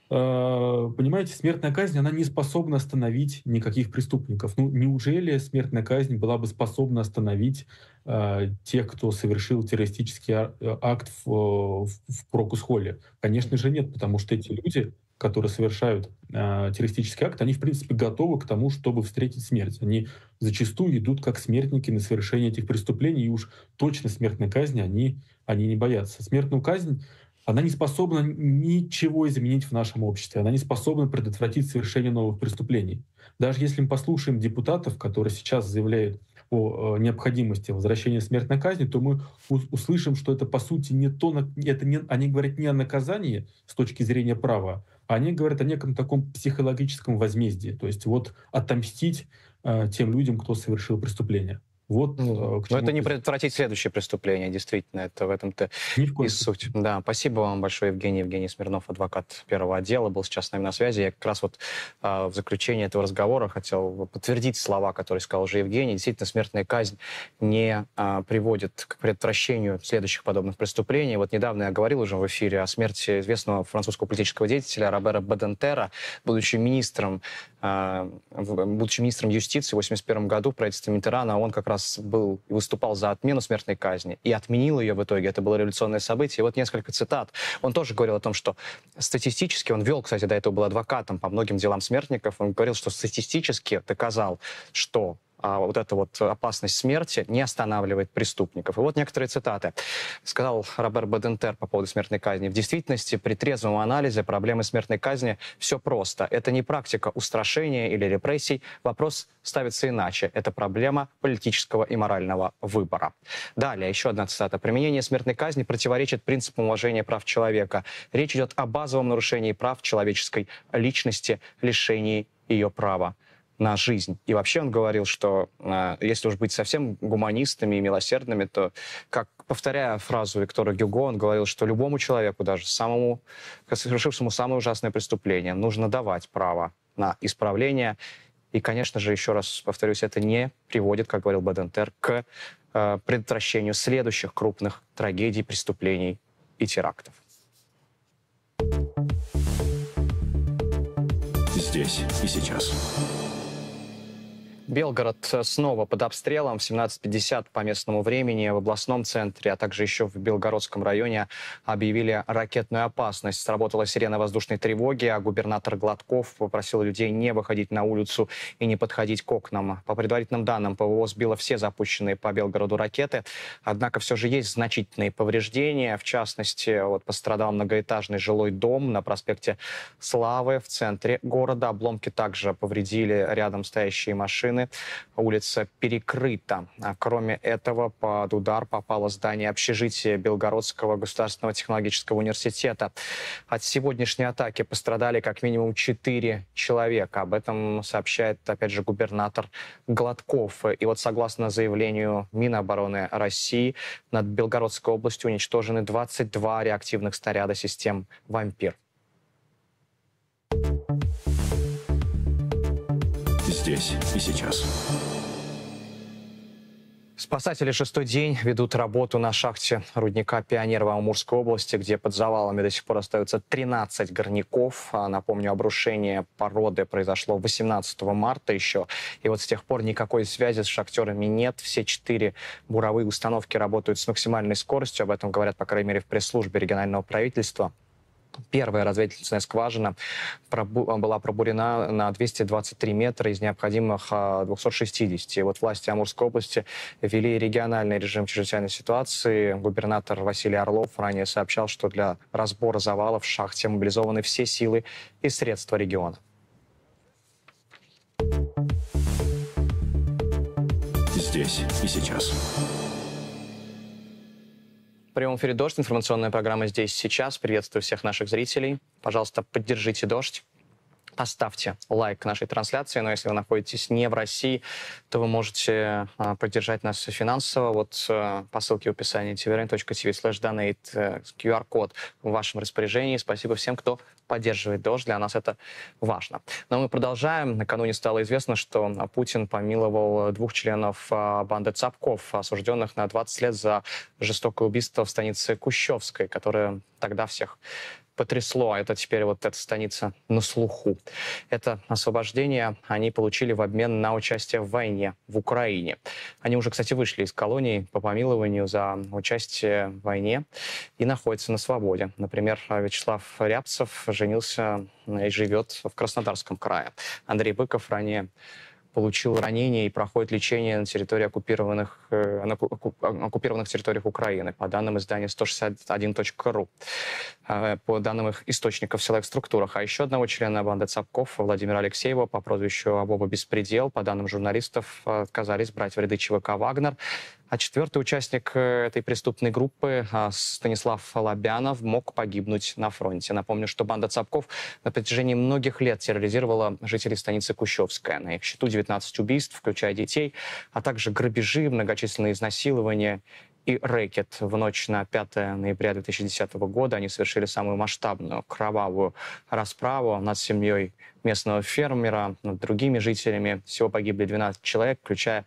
э, понимаете, смертная казнь, она не способна остановить никаких преступников. Ну, неужели смертная казнь была бы способна остановить э, тех, кто совершил террористический акт в, в, в Крокус-Холле? Конечно же нет, потому что эти люди которые совершают э, террористический акт, они, в принципе, готовы к тому, чтобы встретить смерть. Они зачастую идут как смертники на совершение этих преступлений, и уж точно смертной казни они, они не боятся. Смертную казнь, она не способна ничего изменить в нашем обществе, она не способна предотвратить совершение новых преступлений. Даже если мы послушаем депутатов, которые сейчас заявляют о необходимости возвращения смертной казни, то мы услышим, что это по сути не то, это не, они говорят не о наказании с точки зрения права, они говорят о неком таком психологическом возмездии, то есть вот отомстить э, тем людям, кто совершил преступление. Вот, ну, Но это не предотвратить следующее преступление, действительно, это в этом-то и суть. Да, спасибо вам большое, Евгений. Евгений Смирнов, адвокат первого отдела, был сейчас с нами на связи. Я как раз вот э, в заключение этого разговора хотел подтвердить слова, которые сказал уже Евгений. Действительно, смертная казнь не э, приводит к предотвращению следующих подобных преступлений. Вот недавно я говорил уже в эфире о смерти известного французского политического деятеля Робера Бадентера, будучи министром, э, будучи министром юстиции в 1981 году в правительстве Митерана, он как раз раз был и выступал за отмену смертной казни и отменил ее в итоге. Это было революционное событие. И вот несколько цитат. Он тоже говорил о том, что статистически, он вел, кстати, до этого был адвокатом по многим делам смертников, он говорил, что статистически доказал, что а, вот эта вот опасность смерти не останавливает преступников. И вот некоторые цитаты. Сказал Робер Бадентер по поводу смертной казни. В действительности, при трезвом анализе проблемы смертной казни все просто. Это не практика устрашения или репрессий. Вопрос ставится иначе. Это проблема политического и морального выбора. Далее, еще одна цитата. Применение смертной казни противоречит принципам уважения прав человека. Речь идет о базовом нарушении прав человеческой личности, лишении ее права на жизнь. И вообще он говорил, что э, если уж быть совсем гуманистами и милосердными, то, как повторяя фразу Виктора Гюго, он говорил, что любому человеку, даже самому, совершившему самое ужасное преступление, нужно давать право на исправление. И, конечно же, еще раз повторюсь, это не приводит, как говорил Бадентер, к э, предотвращению следующих крупных трагедий, преступлений и терактов. Здесь и сейчас. Белгород снова под обстрелом в 17.50 по местному времени в областном центре, а также еще в Белгородском районе объявили ракетную опасность. Сработала сирена воздушной тревоги, а губернатор Гладков попросил людей не выходить на улицу и не подходить к окнам. По предварительным данным, ПВО сбило все запущенные по Белгороду ракеты, однако все же есть значительные повреждения. В частности, вот пострадал многоэтажный жилой дом на проспекте Славы в центре города. Обломки также повредили рядом стоящие машины машины. Улица перекрыта. А кроме этого, под удар попало здание общежития Белгородского государственного технологического университета. От сегодняшней атаки пострадали как минимум четыре человека. Об этом сообщает, опять же, губернатор Гладков. И вот согласно заявлению Минобороны России, над Белгородской областью уничтожены 22 реактивных снаряда систем «Вампир». Здесь и сейчас. Спасатели шестой день ведут работу на шахте рудника «Пионер» в Амурской области, где под завалами до сих пор остаются 13 горняков. А, напомню, обрушение породы произошло 18 марта еще. И вот с тех пор никакой связи с шахтерами нет. Все четыре буровые установки работают с максимальной скоростью. Об этом говорят, по крайней мере, в пресс-службе регионального правительства. Первая разведывательная скважина была пробурена на 223 метра из необходимых 260. А, и вот власти Амурской области ввели региональный режим чрезвычайной ситуации. Губернатор Василий Орлов ранее сообщал, что для разбора завалов в шахте мобилизованы все силы и средства региона. Здесь и сейчас прямом эфире «Дождь». Информационная программа «Здесь сейчас». Приветствую всех наших зрителей. Пожалуйста, поддержите «Дождь». Поставьте лайк нашей трансляции, но если вы находитесь не в России, то вы можете а, поддержать нас финансово. Вот а, по ссылке в описании tvn.tv slash donate э, QR-код в вашем распоряжении. Спасибо всем, кто поддерживает дождь. Для нас это важно. Но мы продолжаем. Накануне стало известно, что Путин помиловал двух членов а, банды Цапков, осужденных на 20 лет за жестокое убийство в станице Кущевской, которое тогда всех потрясло, а это теперь вот эта станица на слуху. Это освобождение они получили в обмен на участие в войне в Украине. Они уже, кстати, вышли из колонии по помилованию за участие в войне и находятся на свободе. Например, Вячеслав Рябцев женился и живет в Краснодарском крае. Андрей Быков ранее получил ранение и проходит лечение на территории оккупированных, э, на оккупированных территориях Украины, по данным издания 161.ru, э, по данным их источников в силовых структурах. А еще одного члена банды Цапков, Владимира Алексеева, по прозвищу Абоба Беспредел, по данным журналистов, отказались брать в ряды ЧВК «Вагнер». А четвертый участник э, этой преступной группы, а, Станислав Лобянов, мог погибнуть на фронте. Напомню, что банда Цапков на протяжении многих лет терроризировала жителей станицы Кущевская. На их счету 19 убийств, включая детей, а также грабежи, многочисленные изнасилования и рэкет. В ночь на 5 ноября 2010 года они совершили самую масштабную кровавую расправу над семьей местного фермера, над другими жителями. Всего погибли 12 человек, включая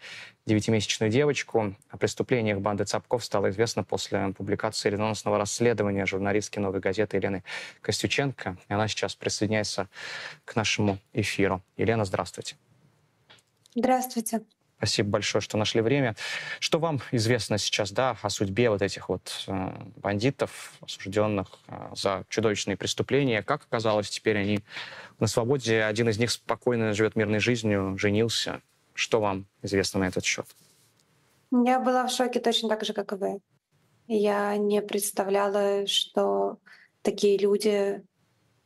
девятимесячную девочку. О преступлениях банды Цапков стало известно после публикации реноносного расследования журналистки «Новой газеты» Елены Костюченко. И она сейчас присоединяется к нашему эфиру. Елена, здравствуйте. Здравствуйте. Спасибо большое, что нашли время. Что вам известно сейчас да, о судьбе вот этих вот э, бандитов, осужденных э, за чудовищные преступления? Как оказалось, теперь они на свободе? Один из них спокойно живет мирной жизнью, женился. Что вам известно на этот счет? Я была в шоке точно так же, как и вы. Я не представляла, что такие люди,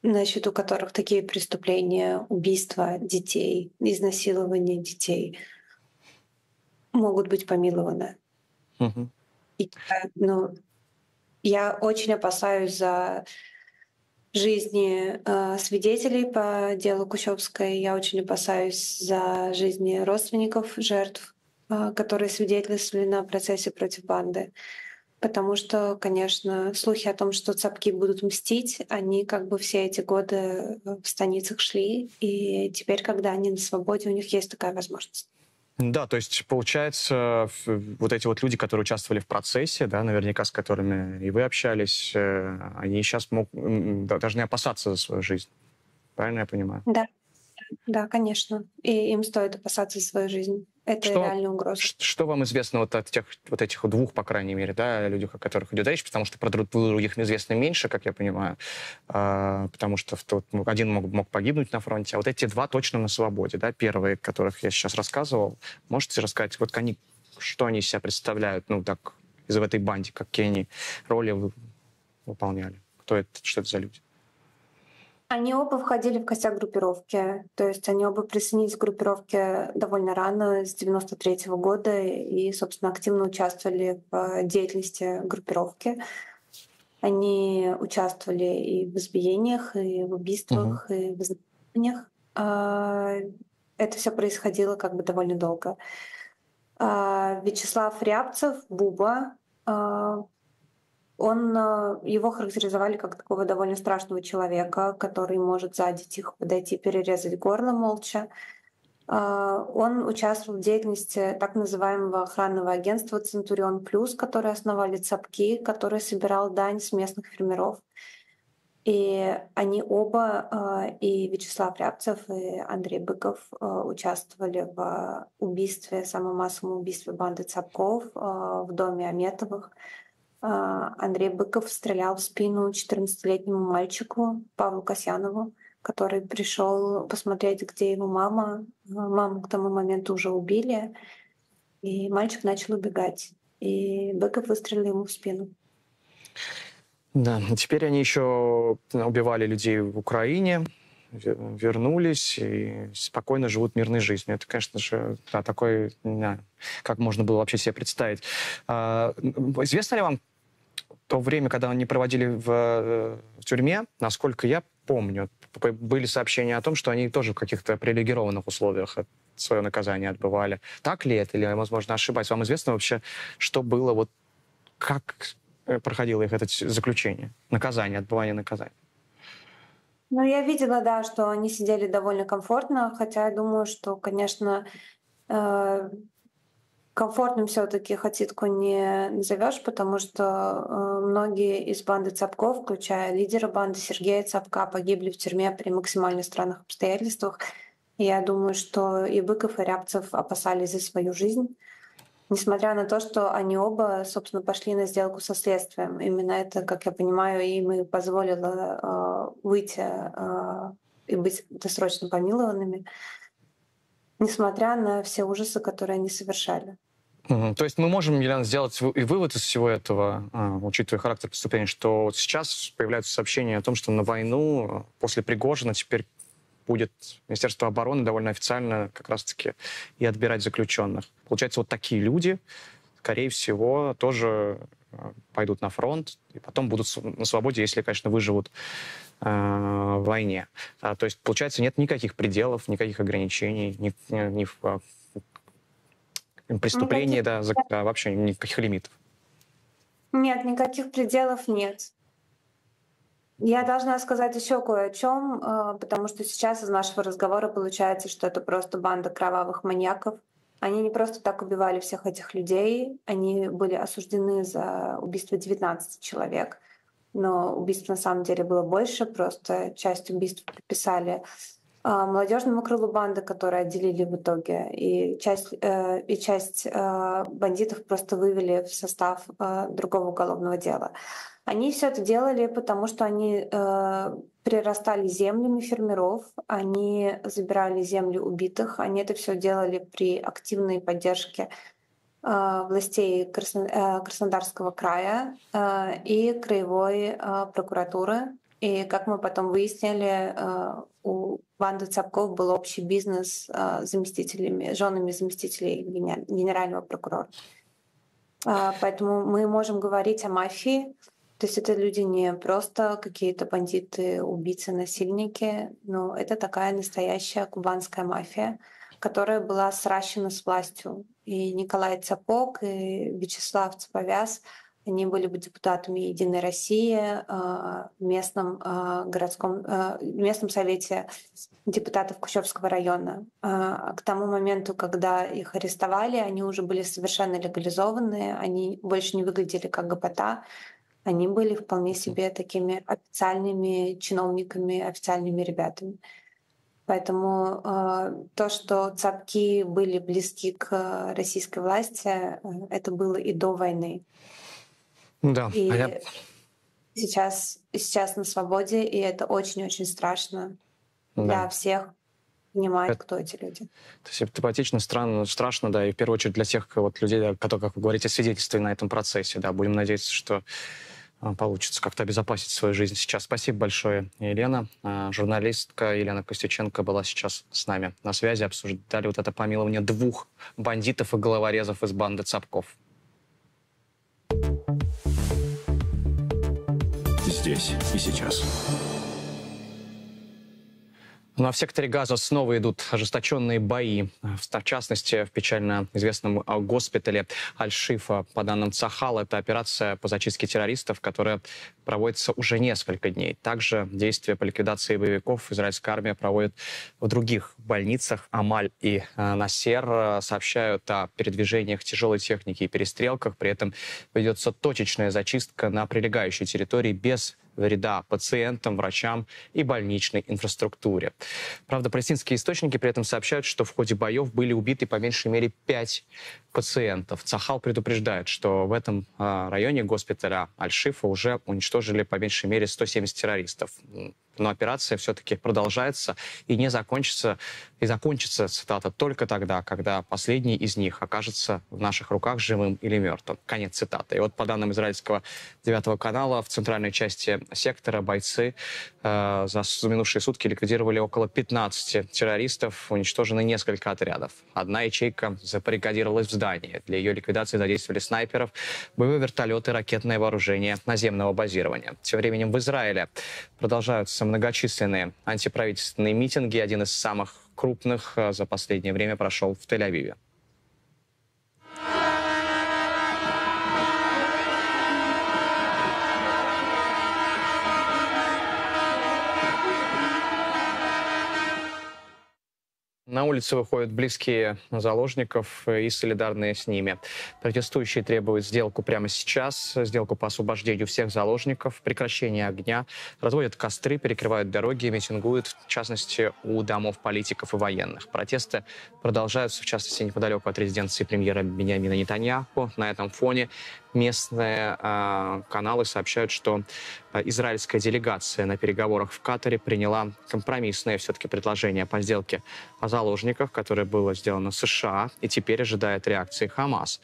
на счету которых такие преступления, убийства детей, изнасилование детей — могут быть помилованы. Угу. И, ну, я очень опасаюсь за жизни э, свидетелей по делу Кущевской. Я очень опасаюсь за жизни родственников жертв, э, которые свидетельствовали на процессе против банды. Потому что, конечно, слухи о том, что цапки будут мстить, они как бы все эти годы в станицах шли. И теперь, когда они на свободе, у них есть такая возможность. Да, то есть, получается, вот эти вот люди, которые участвовали в процессе, да, наверняка с которыми и вы общались, э, они сейчас мог, должны опасаться за свою жизнь. Правильно я понимаю? Да, да, конечно. И им стоит опасаться за свою жизнь. Это что, реальная угроза. Что вам известно вот от тех, вот этих двух, по крайней мере, да, людях, о которых идет речь, потому что про других известно меньше, как я понимаю, а, потому что тот, один мог, мог погибнуть на фронте, а вот эти два точно на свободе, да, первые, которых я сейчас рассказывал. Можете рассказать, вот они, что они себя представляют, ну, так, из этой банде, какие они роли выполняли? Кто это, что это за люди? Они оба входили в костяк группировки, то есть они оба присоединились к группировке довольно рано, с 93 -го года, и, собственно, активно участвовали в деятельности группировки. Они участвовали и в избиениях, и в убийствах, угу. и в изнасилованиях. А, это все происходило как бы довольно долго. А, Вячеслав Рябцев, Буба, а, он, э, его характеризовали как такого довольно страшного человека, который может сзади тихо подойти, перерезать горло молча. А, он участвовал в деятельности так называемого охранного агентства «Центурион Плюс», которое основали ЦАПКИ, который собирал дань с местных фермеров. И они оба, э, и Вячеслав Рябцев, и Андрей Быков, э, участвовали в убийстве, самом массовом убийстве банды Цапков в доме Аметовых. А, Андрей Быков стрелял в спину 14-летнему мальчику Павлу Касьянову, который пришел посмотреть, где его мама. Маму к тому моменту уже убили, и мальчик начал убегать. И Быков выстрелил ему в спину. Да, теперь они еще убивали людей в Украине, вернулись и спокойно живут мирной жизнью. Это, конечно же, да, такой, знаю, как можно было вообще себе представить. А, известно ли вам, то время, когда они проводили в, э, в тюрьме, насколько я помню, были сообщения о том, что они тоже в каких-то привилегированных условиях свое наказание отбывали. Так ли это, или возможно, ошибаюсь? Вам известно вообще, что было, вот как э, проходило их это заключение, наказание, отбывание наказания? Ну, я видела, да, что они сидели довольно комфортно, хотя я думаю, что, конечно, э, комфортным все-таки Хатитку не назовешь, потому что э, многие из банды Цапков, включая лидера банды Сергея Цапка, погибли в тюрьме при максимально странных обстоятельствах. Я думаю, что и Быков, и Рябцев опасались за свою жизнь, несмотря на то, что они оба, собственно, пошли на сделку со следствием. Именно это, как я понимаю, им и позволило э, выйти э, и быть досрочно помилованными. Несмотря на все ужасы, которые они совершали. Угу. То есть мы можем, Елена, сделать и вывод из всего этого, а, учитывая характер преступления, что вот сейчас появляются сообщения о том, что на войну после Пригожина теперь будет Министерство обороны довольно официально как раз-таки и отбирать заключенных. Получается, вот такие люди, скорее всего, тоже пойдут на фронт и потом будут на свободе, если, конечно, выживут э, в войне. А, то есть, получается, нет никаких пределов, никаких ограничений, ни, ни, в преступлений, никаких... да, за, да, вообще никаких лимитов. Нет, никаких пределов нет. Я должна сказать еще кое о чем, э, потому что сейчас из нашего разговора получается, что это просто банда кровавых маньяков. Они не просто так убивали всех этих людей, они были осуждены за убийство 19 человек. Но убийств на самом деле было больше, просто часть убийств приписали а, молодежному крылу банды, которые отделили в итоге, и часть, э, и часть э, бандитов просто вывели в состав э, другого уголовного дела. Они все это делали, потому что они прирастали землями фермеров, они забирали земли убитых, они это все делали при активной поддержке властей Краснодарского края и краевой прокуратуры. И как мы потом выяснили, у банды Цапков был общий бизнес с заместителями, женами заместителей генерального прокурора. Поэтому мы можем говорить о мафии. То есть это люди не просто какие-то бандиты, убийцы, насильники, но это такая настоящая кубанская мафия, которая была сращена с властью. И Николай Цапок, и Вячеслав Цаповяз — они были бы депутатами Единой России а, в местном а, городском, а, в местном совете депутатов Кущевского района. К тому моменту, когда их арестовали, они уже были совершенно легализованы, они больше не выглядели как ГПТ, они были вполне себе такими официальными чиновниками, официальными ребятами. Поэтому э, то, что цапки были близки к российской власти, э, это было и до войны. Да, и а я... сейчас, сейчас на свободе, и это очень-очень страшно да. для всех понимать, это... кто эти люди. То есть симптоматично, странно, страшно, да, и в первую очередь для тех вот, людей, которые, как вы говорите, свидетельствовали на этом процессе, да, будем надеяться, что а, получится как-то обезопасить свою жизнь сейчас. Спасибо большое, Елена. А, журналистка Елена Костюченко была сейчас с нами на связи. Обсуждали вот это помилование двух бандитов и головорезов из банды Цапков. здесь и сейчас. Ну а в секторе Газа снова идут ожесточенные бои. В частности, в печально известном госпитале Аль-Шифа. По данным Цахал, это операция по зачистке террористов, которая проводится уже несколько дней. Также действия по ликвидации боевиков израильская армия проводит в других больницах. Амаль и э, Насер э, сообщают о передвижениях тяжелой техники и перестрелках. При этом ведется точечная зачистка на прилегающей территории без вреда пациентам, врачам и больничной инфраструктуре. Правда, палестинские источники при этом сообщают, что в ходе боев были убиты по меньшей мере пять пациентов. Цахал предупреждает, что в этом а, районе госпиталя Аль-Шифа уже уничтожили по меньшей мере 170 террористов но операция все-таки продолжается и не закончится, и закончится, цитата, только тогда, когда последний из них окажется в наших руках живым или мертвым. Конец цитаты. И вот по данным израильского девятого канала, в центральной части сектора бойцы э, за, минувшие сутки ликвидировали около 15 террористов, уничтожены несколько отрядов. Одна ячейка запарикадировалась в здании. Для ее ликвидации задействовали снайперов, боевые вертолеты, ракетное вооружение наземного базирования. Тем временем в Израиле продолжаются многочисленные антиправительственные митинги. Один из самых крупных э, за последнее время прошел в Тель-Авиве. На улицы выходят близкие заложников и солидарные с ними. Протестующие требуют сделку прямо сейчас, сделку по освобождению всех заложников, прекращение огня, разводят костры, перекрывают дороги, митингуют, в частности, у домов политиков и военных. Протесты продолжаются, в частности, неподалеку от резиденции премьера Бениамина Нетаньяху. На этом фоне местные э, каналы сообщают, что э, израильская делегация на переговорах в Катаре приняла компромиссное все-таки предложение по сделке о заложников, которое было сделано США и теперь ожидает реакции Хамас.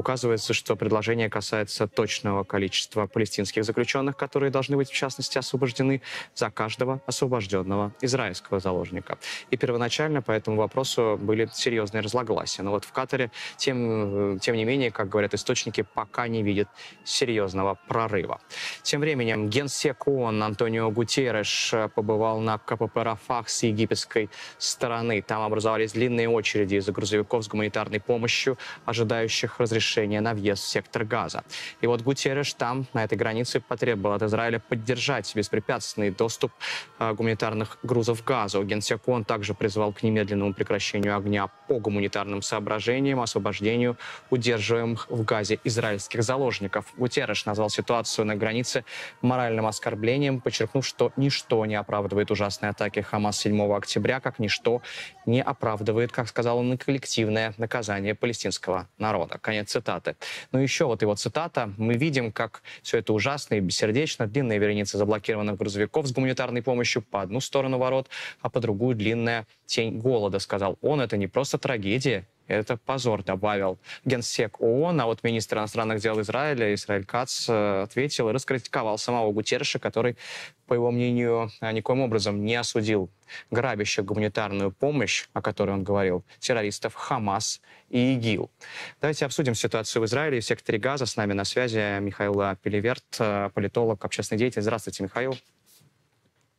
Указывается, что предложение касается точного количества палестинских заключенных, которые должны быть, в частности, освобождены за каждого освобожденного израильского заложника. И первоначально по этому вопросу были серьезные разногласия. Но вот в Катаре, тем, тем не менее, как говорят источники, пока не видят серьезного прорыва. Тем временем генсек ООН Антонио Гутерреш побывал на КПП Рафах с египетской стороны. Там образовались длинные очереди из-за грузовиков с гуманитарной помощью, ожидающих разрешения разрешение на въезд в сектор Газа. И вот Гутерреш там, на этой границе, потребовал от Израиля поддержать беспрепятственный доступ э, гуманитарных грузов в Газу. Генсек ООН также призвал к немедленному прекращению огня по гуманитарным соображениям, освобождению удерживаемых в Газе израильских заложников. Гутерреш назвал ситуацию на границе моральным оскорблением, подчеркнув, что ничто не оправдывает ужасные атаки Хамас 7 октября, как ничто не оправдывает, как сказал он, коллективное наказание палестинского народа. Конец цитаты. Но еще вот его цитата. «Мы видим, как все это ужасно и бессердечно. Длинная вереница заблокированных грузовиков с гуманитарной помощью по одну сторону ворот, а по другую длинная тень голода», сказал он. Это не просто трагедия, это позор, добавил генсек ООН. А вот министр иностранных дел Израиля Израиль Кац э, ответил и раскритиковал самого Гутерреша, который, по его мнению, никоим образом не осудил грабящих гуманитарную помощь, о которой он говорил, террористов Хамас и ИГИЛ. Давайте обсудим ситуацию в Израиле и в секторе Газа. С нами на связи Михаил Пелеверт, э, политолог, общественный деятель. Здравствуйте, Михаил.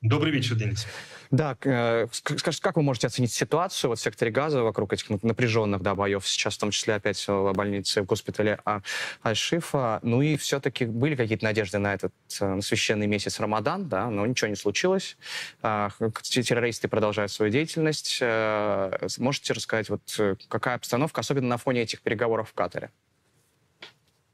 Добрый вечер, Денис. Да, э, скажите, как вы можете оценить ситуацию вот в секторе газа вокруг этих напряженных да, боев, сейчас в том числе опять в больнице, в госпитале а, Аль-Шифа, ну и все-таки были какие-то надежды на этот э, священный месяц Рамадан, да, но ничего не случилось, а, террористы продолжают свою деятельность. Э, можете рассказать, вот какая обстановка, особенно на фоне этих переговоров в Катаре?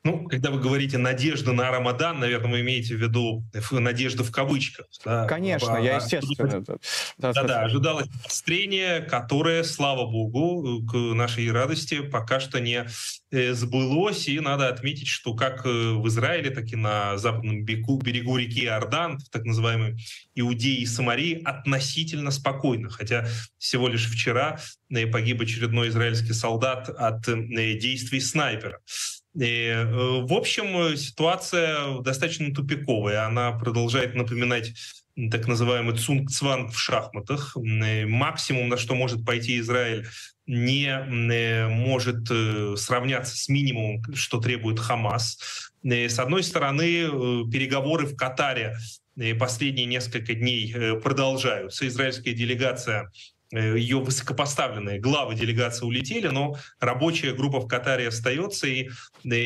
Ну, когда вы говорите «надежда на Рамадан», наверное, вы имеете в виду надежду в кавычках. Да? Конечно, а, я естественно. Да-да, ожидалось обострение, которое, слава богу, к нашей радости пока что не э, сбылось. И надо отметить, что как э, в Израиле, так и на западном берегу, берегу реки Иордан, в так называемой Иудеи и Самарии, относительно спокойно. Хотя всего лишь вчера э, погиб очередной израильский солдат от действий снайпера. И, э, в общем, ситуация достаточно тупиковая. Она продолжает напоминать так называемый цунг-цванг в шахматах. Максимум, на что может пойти Израиль, не э, может э, сравняться с минимумом, что требует Хамас. С одной стороны, переговоры в Катаре последние несколько дней продолжаются. Израильская делегация Э, ее высокопоставленные главы делегации улетели, но рабочая группа в Катаре остается, и э,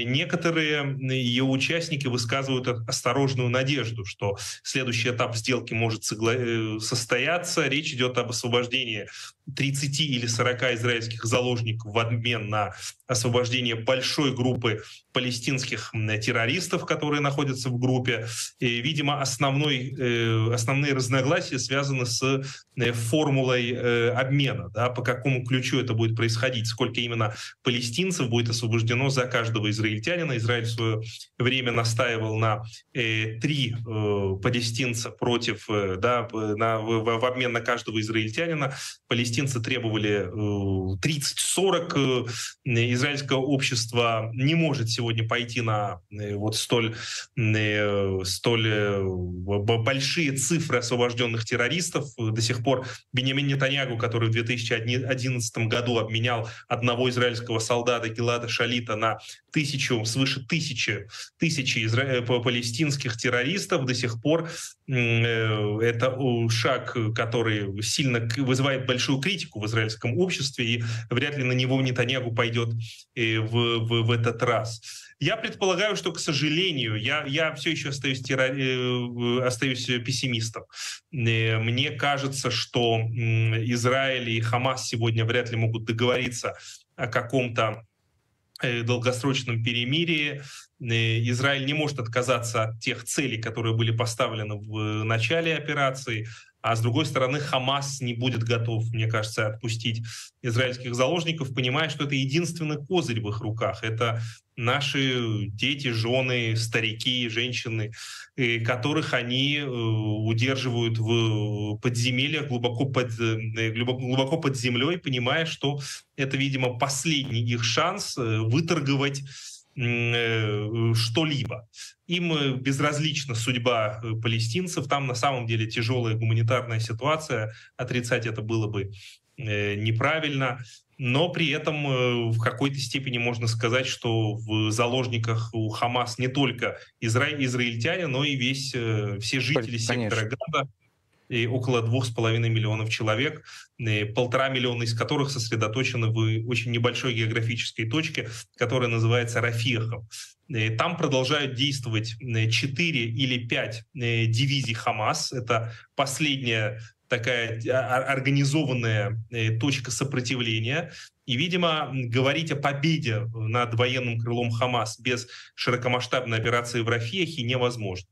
некоторые ее участники высказывают осторожную надежду, что следующий этап сделки может э, состояться. Речь идет об освобождении 30 или 40 израильских заложников в обмен на освобождение большой группы палестинских террористов, которые находятся в группе. И, видимо, основной, э, основные разногласия связаны с э, формулой э, обмена, да, по какому ключу это будет происходить, сколько именно палестинцев будет освобождено за каждого израильтянина. Израиль в свое время настаивал на три палестинца против, да, на, в, в обмен на каждого израильтянина. Палестинцы палестинцы требовали 30-40. Э, э, израильское общество не может сегодня пойти на э, вот столь, столь большие цифры освобожденных террористов. До сих пор Бенямин Нетаньягу, который в 2011 году обменял одного израильского солдата Гелада Шалита на тысячу, свыше тысячи, тысячи изра... палестинских террористов, до сих пор это шаг, который сильно вызывает большую критику в израильском обществе, и вряд ли на него Нетаньягу пойдет э, в, в, в этот раз. Я предполагаю, что, к сожалению, я, я все еще остаюсь, террор... Э, остаюсь пессимистом. Э, мне кажется, что Израиль и Хамас сегодня вряд ли могут договориться о каком-то долгосрочном перемирии. Израиль не может отказаться от тех целей, которые были поставлены в начале операции. а с другой стороны Хамас не будет готов, мне кажется, отпустить израильских заложников, понимая, что это единственный козырь в их руках. Это наши дети, жены, старики, женщины, которых они э, удерживают в подземельях глубоко под, э, глубоко под землей, понимая, что это, видимо, последний их шанс э, выторговать что-либо. Им безразлична судьба палестинцев, там на самом деле тяжелая гуманитарная ситуация, отрицать это было бы неправильно но при этом э, в какой-то степени можно сказать, что в заложниках у Хамас не только изра... израильтяне, но и весь, э, все жители Конечно. сектора Газа, и около двух с половиной миллионов человек, полтора миллиона из которых сосредоточены в очень небольшой географической точке, которая называется Рафихом. Там продолжают действовать четыре или пять дивизий Хамас. Это последняя такая а, организованная э, точка сопротивления. И, видимо, говорить о победе над военным крылом Хамас без широкомасштабной операции в Рафехе невозможно.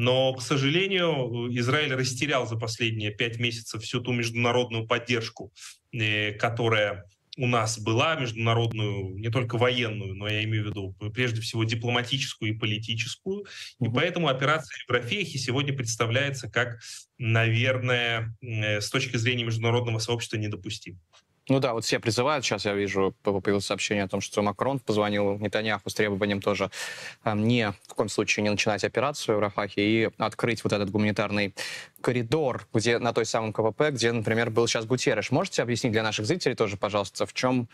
Но, к сожалению, Израиль растерял за последние пять месяцев всю ту международную поддержку, э, которая у нас была международную, не только военную, но я имею в виду прежде всего дипломатическую и политическую. И поэтому операция в Рафехе сегодня представляется как, наверное, э, с точки зрения международного сообщества недопустим. Ну да, вот все призывают, сейчас я вижу, появилось сообщение о том, что Макрон позвонил Нетаньяху с требованием тоже э, не, в коем случае не начинать операцию в Рафахе и открыть вот этот гуманитарный коридор, где на той самом КПП, где, например, был сейчас Гутерреш. Можете объяснить для наших зрителей тоже, пожалуйста, в чем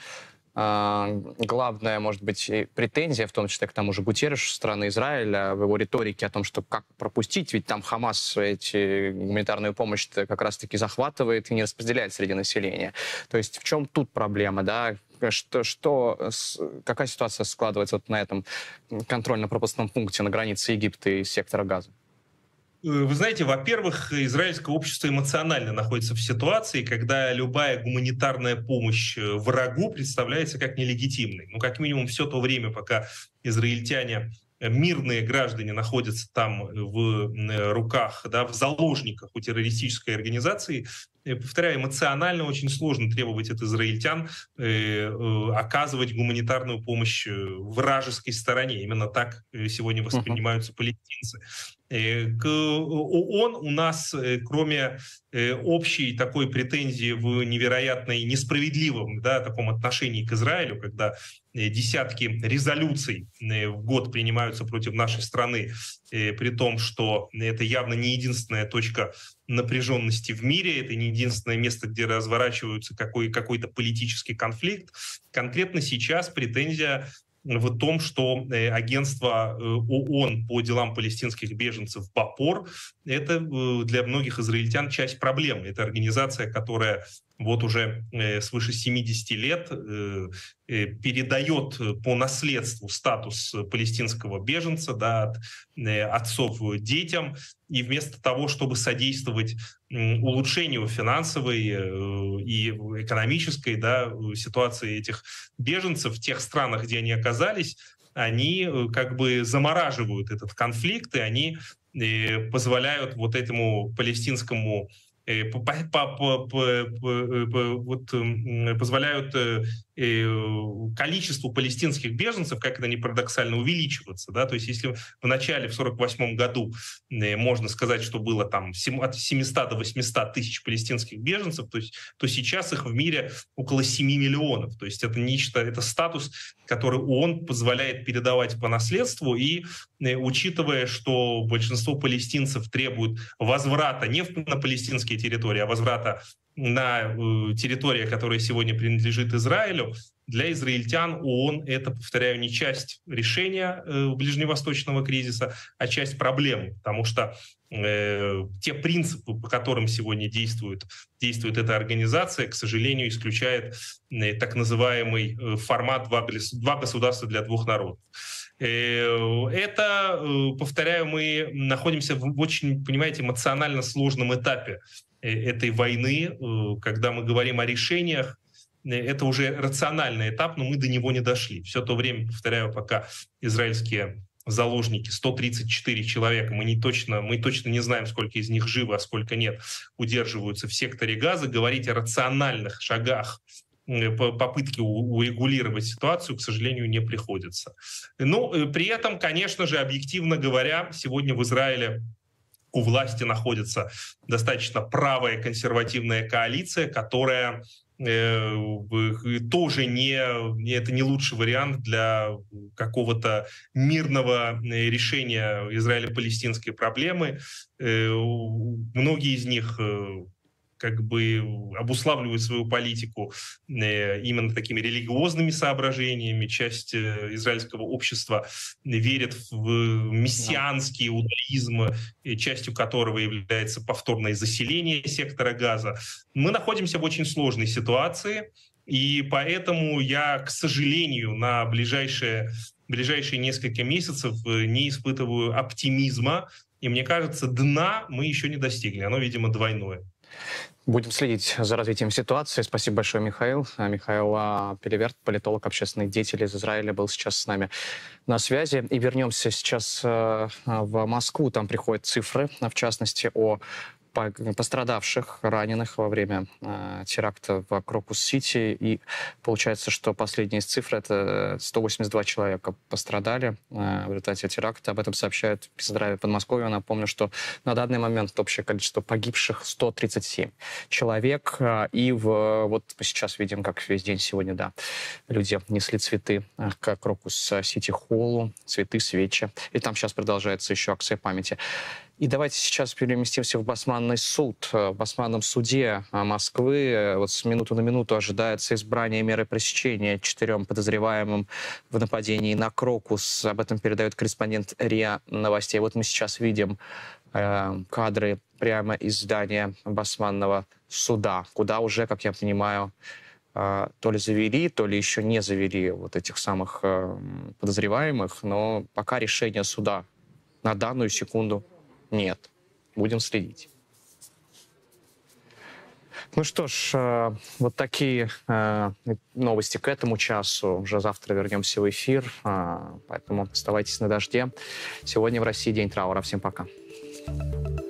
главная, может быть, претензия, в том числе к тому же Гутеррешу страны Израиля, в его риторике о том, что как пропустить, ведь там Хамас эти гуманитарную помощь как раз-таки захватывает и не распределяет среди населения. То есть в чем тут проблема, да? Что, что, какая ситуация складывается вот на этом контрольно-пропускном пункте на границе Египта и сектора Газа? Э, вы знаете, во-первых, израильское общество эмоционально находится в ситуации, когда любая гуманитарная помощь э, врагу представляется как нелегитимной. Ну, как минимум, все то время, пока израильтяне э, мирные граждане находятся там в руках, да, в заложниках у террористической организации, повторяю, эмоционально очень сложно требовать от израильтян э, э, оказывать гуманитарную помощь вражеской стороне. Именно так сегодня воспринимаются uh-huh. палестинцы. Э, к ООН у нас, э, кроме э, общей такой претензии в невероятной несправедливом да, таком отношении к Израилю, когда десятки резолюций в год принимаются против нашей страны, при том, что это явно не единственная точка напряженности в мире, это не единственное место, где разворачивается какой, какой-то политический конфликт. Конкретно сейчас претензия в том, что э, агентство э, ООН по делам палестинских беженцев БАПОР — это э, для многих израильтян часть проблемы. Это организация, которая вот уже свыше 70 лет передает по наследству статус палестинского беженца да, от отцов детям, и вместо того, чтобы содействовать улучшению финансовой и экономической да, ситуации этих беженцев в тех странах, где они оказались, они как бы замораживают этот конфликт, и они позволяют вот этому палестинскому Э, вот, позволяют э, количеству палестинских беженцев, как это не парадоксально, увеличиваться. Да? То есть если в начале, в 1948 году, э, можно сказать, что было там от 700 до 800 тысяч палестинских беженцев, то, есть, то сейчас их в мире около 7 миллионов. То есть это нечто, это статус, который ООН позволяет передавать по наследству, и учитывая, что большинство палестинцев требуют возврата не на палестинские территории, а возврата на э, территории, которая сегодня принадлежит Израилю, для израильтян ООН это, повторяю, не часть решения э, ближневосточного кризиса, а часть проблемы, потому что э, те принципы, по которым сегодня действует, действует эта организация, к сожалению, исключает э, так называемый э, формат два, два государства для двух народов. Это, повторяю, мы находимся в очень, понимаете, эмоционально сложном этапе этой войны, когда мы говорим о решениях, это уже рациональный этап, но мы до него не дошли. Все то время, повторяю, пока израильские заложники 134 человека, мы, не точно, мы точно не знаем, сколько из них живы, а сколько нет, удерживаются в секторе газа. Говорить о рациональных шагах Э, попытки урегулировать ситуацию, к сожалению, не приходится. Ну, э, при этом, конечно же, объективно говоря, сегодня в Израиле у власти находится достаточно правая консервативная коалиция, которая э, тоже не, это не лучший вариант для какого-то мирного решения израило-палестинской проблемы. Многие из них как бы обуславливают свою политику э, именно такими религиозными соображениями. Часть э, израильского общества верит в мессианский иудаизм, частью которого является повторное заселение сектора газа. Мы находимся в очень сложной ситуации, и поэтому я, к сожалению, на ближайшие, ближайшие несколько месяцев э, не испытываю оптимизма, и мне кажется, дна мы еще не достигли. Оно, видимо, двойное. Будем следить за развитием ситуации. Спасибо большое, Михаил. А, Михаил а, Переверт, политолог, общественный деятель из Израиля, был сейчас с нами на связи. И вернемся сейчас э, в Москву. Там приходят цифры, в частности, о пострадавших, раненых во время э, теракта в Крокус-Сити. И получается, что последняя из цифр — это 182 человека пострадали э, в результате теракта. Об этом сообщают в здравия Подмосковья. Напомню, что на данный момент общее количество погибших 137 человек. Э, и в, вот мы сейчас видим, как весь день сегодня, да, люди несли цветы э, к Крокус-Сити-Холлу, цветы, свечи. И там сейчас продолжается еще акция памяти. И давайте сейчас переместимся в Басманный суд. В Басманном суде Москвы вот с минуты на минуту ожидается избрание меры пресечения четырем подозреваемым в нападении на Крокус. Об этом передает корреспондент РИА Новостей. Вот мы сейчас видим э, кадры прямо из здания Басманного суда, куда уже, как я понимаю, э, то ли завели, то ли еще не завели вот этих самых э, подозреваемых, но пока решение суда на данную секунду нет. Будем следить. Ну что ж, э, вот такие э, новости к этому часу. Уже завтра вернемся в эфир, э, поэтому оставайтесь на дожде. Сегодня в России день траура. Всем пока. thank you